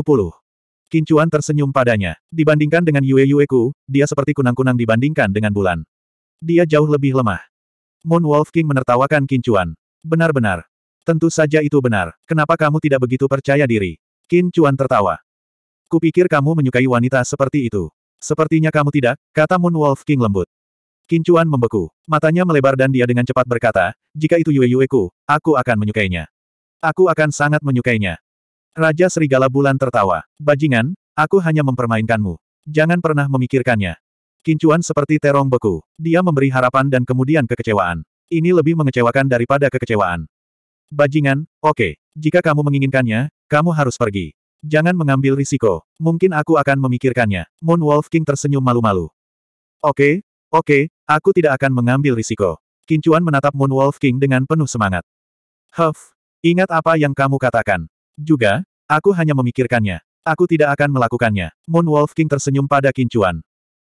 Kincuan tersenyum padanya. Dibandingkan dengan Yue Yueku, dia seperti kunang-kunang dibandingkan dengan bulan. Dia jauh lebih lemah. Moon Wolf King menertawakan Kincuan. Benar-benar. Tentu saja itu benar. Kenapa kamu tidak begitu percaya diri? Qin Chuan tertawa. Kupikir kamu menyukai wanita seperti itu. Sepertinya kamu tidak, kata Moon Wolf King lembut. Qin Chuan membeku. Matanya melebar dan dia dengan cepat berkata, jika itu Yue Yueku, aku akan menyukainya. Aku akan sangat menyukainya. Raja Serigala Bulan tertawa. Bajingan, aku hanya mempermainkanmu. Jangan pernah memikirkannya. Kincuan seperti terong beku. Dia memberi harapan dan kemudian kekecewaan. Ini lebih mengecewakan daripada kekecewaan. Bajingan, oke. Jika kamu menginginkannya, kamu harus pergi. Jangan mengambil risiko. Mungkin aku akan memikirkannya. Moon Wolf King tersenyum malu-malu. Oke, oke, aku tidak akan mengambil risiko. Kincuan menatap Moon Wolf King dengan penuh semangat. Huff, ingat apa yang kamu katakan. Juga, aku hanya memikirkannya. Aku tidak akan melakukannya. Moon Wolf King tersenyum pada Kincuan.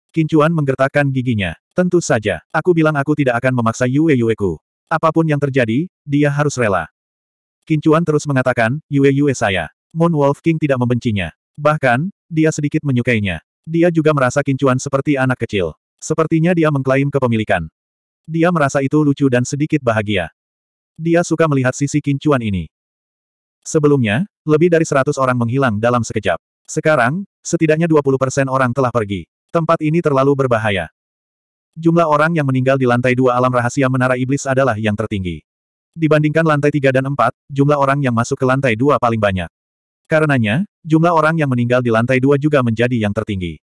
Kincuan menggertakkan giginya. Tentu saja, aku bilang aku tidak akan memaksa Yue Yueku. Apa pun yang terjadi, dia harus rela. Kincuan terus mengatakan, Yue Yue saya. Moon Wolf King tidak membencinya. Bahkan, dia sedikit menyukainya. Dia juga merasa Kincuan seperti anak kecil. Sepertinya dia mengklaim kepemilikan. Dia merasa itu lucu dan sedikit bahagia. Dia suka melihat sisi Kincuan ini. Sebelumnya, lebih dari 100 orang menghilang dalam sekejap. Sekarang, setidaknya 20% orang telah pergi. Tempat ini terlalu berbahaya. Jumlah orang yang meninggal di lantai dua alam rahasia Menara Iblis adalah yang tertinggi. Dibandingkan lantai tiga dan empat, jumlah orang yang masuk ke lantai dua paling banyak. Karenanya, jumlah orang yang meninggal di lantai dua juga menjadi yang tertinggi.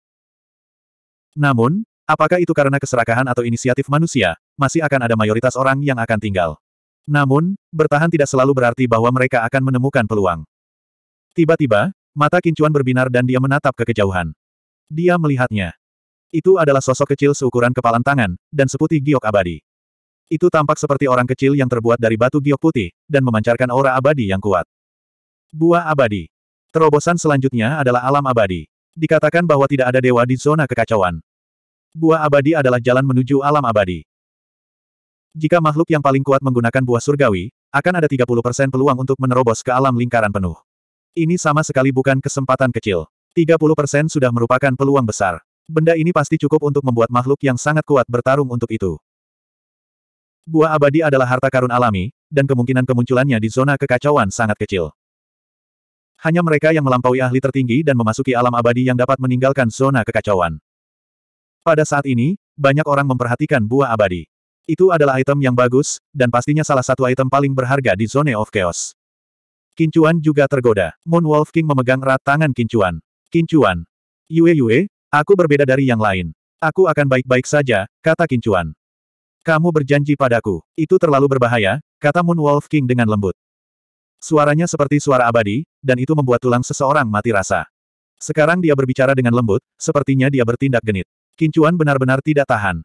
Namun, apakah itu karena keserakahan atau inisiatif manusia, masih akan ada mayoritas orang yang akan tinggal. Namun, bertahan tidak selalu berarti bahwa mereka akan menemukan peluang. Tiba-tiba, mata Kincuan berbinar dan dia menatap ke kejauhan. Dia melihatnya. Itu adalah sosok kecil seukuran kepalan tangan, dan seputih giok abadi. Itu tampak seperti orang kecil yang terbuat dari batu giok putih, dan memancarkan aura abadi yang kuat. Buah abadi. Terobosan selanjutnya adalah alam abadi. Dikatakan bahwa tidak ada dewa di zona kekacauan. Buah abadi adalah jalan menuju alam abadi. Jika makhluk yang paling kuat menggunakan buah surgawi, akan ada 30% peluang untuk menerobos ke alam lingkaran penuh. Ini sama sekali bukan kesempatan kecil. 30% sudah merupakan peluang besar. Benda ini pasti cukup untuk membuat makhluk yang sangat kuat bertarung untuk itu. Buah abadi adalah harta karun alami, dan kemungkinan kemunculannya di zona kekacauan sangat kecil. Hanya mereka yang melampaui ahli tertinggi dan memasuki alam abadi yang dapat meninggalkan zona kekacauan. Pada saat ini, banyak orang memperhatikan buah abadi. Itu adalah item yang bagus, dan pastinya salah satu item paling berharga di Zone of Chaos. Kincuan juga tergoda. Moon Wolf King memegang erat tangan Kincuan. Kincuan. Yue Yue, aku berbeda dari yang lain. Aku akan baik-baik saja, kata Kincuan. Kamu berjanji padaku. Itu terlalu berbahaya, kata Moon Wolf King dengan lembut. Suaranya seperti suara abadi, dan itu membuat tulang seseorang mati rasa. Sekarang dia berbicara dengan lembut, sepertinya dia bertindak genit. Kincuan benar-benar tidak tahan.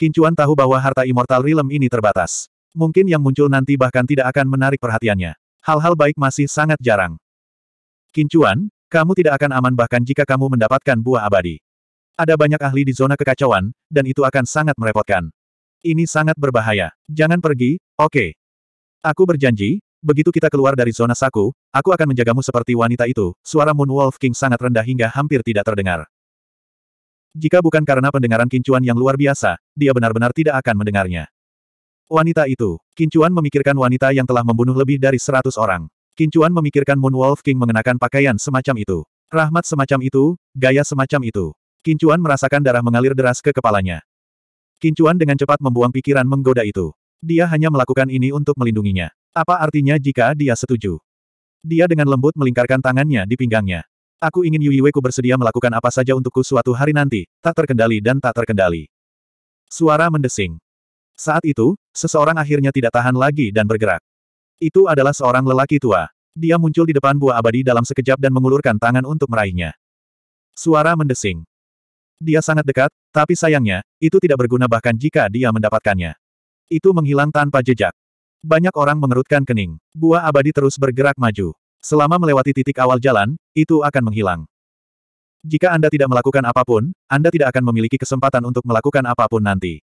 Kincuan tahu bahwa harta Immortal Realm ini terbatas. Mungkin yang muncul nanti bahkan tidak akan menarik perhatiannya. Hal-hal baik masih sangat jarang. Kincuan, kamu tidak akan aman bahkan jika kamu mendapatkan buah abadi. Ada banyak ahli di zona kekacauan, dan itu akan sangat merepotkan. Ini sangat berbahaya. Jangan pergi, oke. Okay. Aku berjanji, begitu kita keluar dari zona saku, aku akan menjagamu seperti wanita itu. Suara Moon Wolf King sangat rendah hingga hampir tidak terdengar. Jika bukan karena pendengaran kincuan yang luar biasa, dia benar-benar tidak akan mendengarnya. Wanita itu, kincuan memikirkan wanita yang telah membunuh lebih dari seratus orang. Kincuan memikirkan Moon Wolf King mengenakan pakaian semacam itu. Rahmat semacam itu, gaya semacam itu. Kincuan merasakan darah mengalir deras ke kepalanya. Kincuan dengan cepat membuang pikiran menggoda itu. Dia hanya melakukan ini untuk melindunginya. Apa artinya jika dia setuju? Dia dengan lembut melingkarkan tangannya di pinggangnya. Aku ingin Yu Yiweku bersedia melakukan apa saja untukku suatu hari nanti, tak terkendali dan tak terkendali. Suara mendesing. Saat itu, seseorang akhirnya tidak tahan lagi dan bergerak. Itu adalah seorang lelaki tua. Dia muncul di depan buah abadi dalam sekejap dan mengulurkan tangan untuk meraihnya. Suara mendesing. Dia sangat dekat, tapi sayangnya, itu tidak berguna bahkan jika dia mendapatkannya. Itu menghilang tanpa jejak. Banyak orang mengerutkan kening. Buah abadi terus bergerak maju. Selama melewati titik awal jalan, itu akan menghilang. Jika Anda tidak melakukan apa pun, Anda tidak akan memiliki kesempatan untuk melakukan apa pun nanti.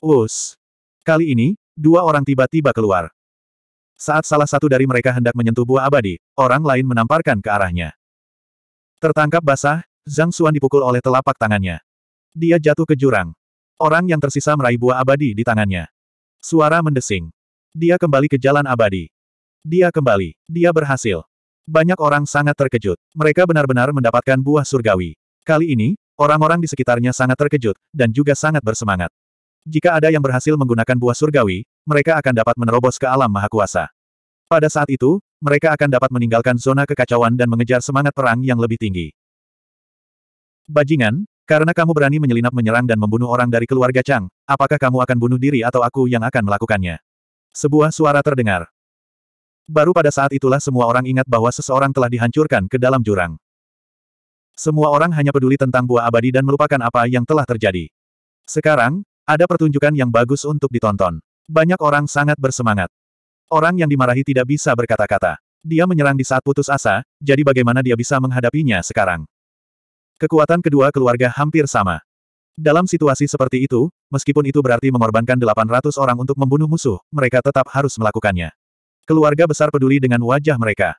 Us. Kali ini, dua orang tiba-tiba keluar. Saat salah satu dari mereka hendak menyentuh buah abadi, orang lain menamparkan ke arahnya. Tertangkap basah, Zhang Xuan dipukul oleh telapak tangannya. Dia jatuh ke jurang. Orang yang tersisa meraih buah abadi di tangannya. Suara mendesing. Dia kembali ke jalan abadi. Dia kembali. Dia berhasil. Banyak orang sangat terkejut. Mereka benar-benar mendapatkan buah surgawi. Kali ini, orang-orang di sekitarnya sangat terkejut, dan juga sangat bersemangat. Jika ada yang berhasil menggunakan buah surgawi, mereka akan dapat menerobos ke alam maha kuasa. Pada saat itu, mereka akan dapat meninggalkan zona kekacauan dan mengejar semangat perang yang lebih tinggi. Bajingan, karena kamu berani menyelinap menyerang dan membunuh orang dari keluarga Chang, apakah kamu akan bunuh diri atau aku yang akan melakukannya? Sebuah suara terdengar. Baru pada saat itulah semua orang ingat bahwa seseorang telah dihancurkan ke dalam jurang. Semua orang hanya peduli tentang buah abadi dan melupakan apa yang telah terjadi. Sekarang, ada pertunjukan yang bagus untuk ditonton. Banyak orang sangat bersemangat. Orang yang dimarahi tidak bisa berkata-kata. Dia menyerang di saat putus asa, jadi bagaimana dia bisa menghadapinya sekarang? Kekuatan kedua keluarga hampir sama. Dalam situasi seperti itu, meskipun itu berarti mengorbankan 800 orang untuk membunuh musuh, mereka tetap harus melakukannya. Keluarga besar peduli dengan wajah mereka.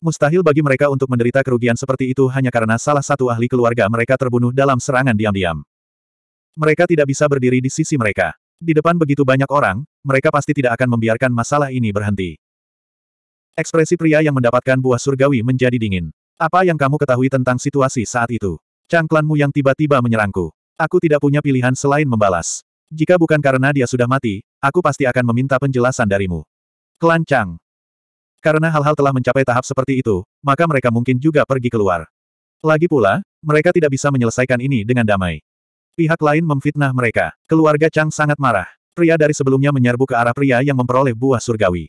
Mustahil bagi mereka untuk menderita kerugian seperti itu hanya karena salah satu ahli keluarga mereka terbunuh dalam serangan diam-diam. Mereka tidak bisa berdiri di sisi mereka. Di depan begitu banyak orang, mereka pasti tidak akan membiarkan masalah ini berhenti. Ekspresi pria yang mendapatkan buah surgawi menjadi dingin. Apa yang kamu ketahui tentang situasi saat itu? Cangklanmu yang tiba-tiba menyerangku. Aku tidak punya pilihan selain membalas. Jika bukan karena dia sudah mati, aku pasti akan meminta penjelasan darimu. Kelancang. Karena hal-hal telah mencapai tahap seperti itu, maka mereka mungkin juga pergi keluar. Lagi pula, mereka tidak bisa menyelesaikan ini dengan damai. Pihak lain memfitnah mereka. Keluarga Chang sangat marah. Pria dari sebelumnya menyerbu ke arah pria yang memperoleh buah surgawi.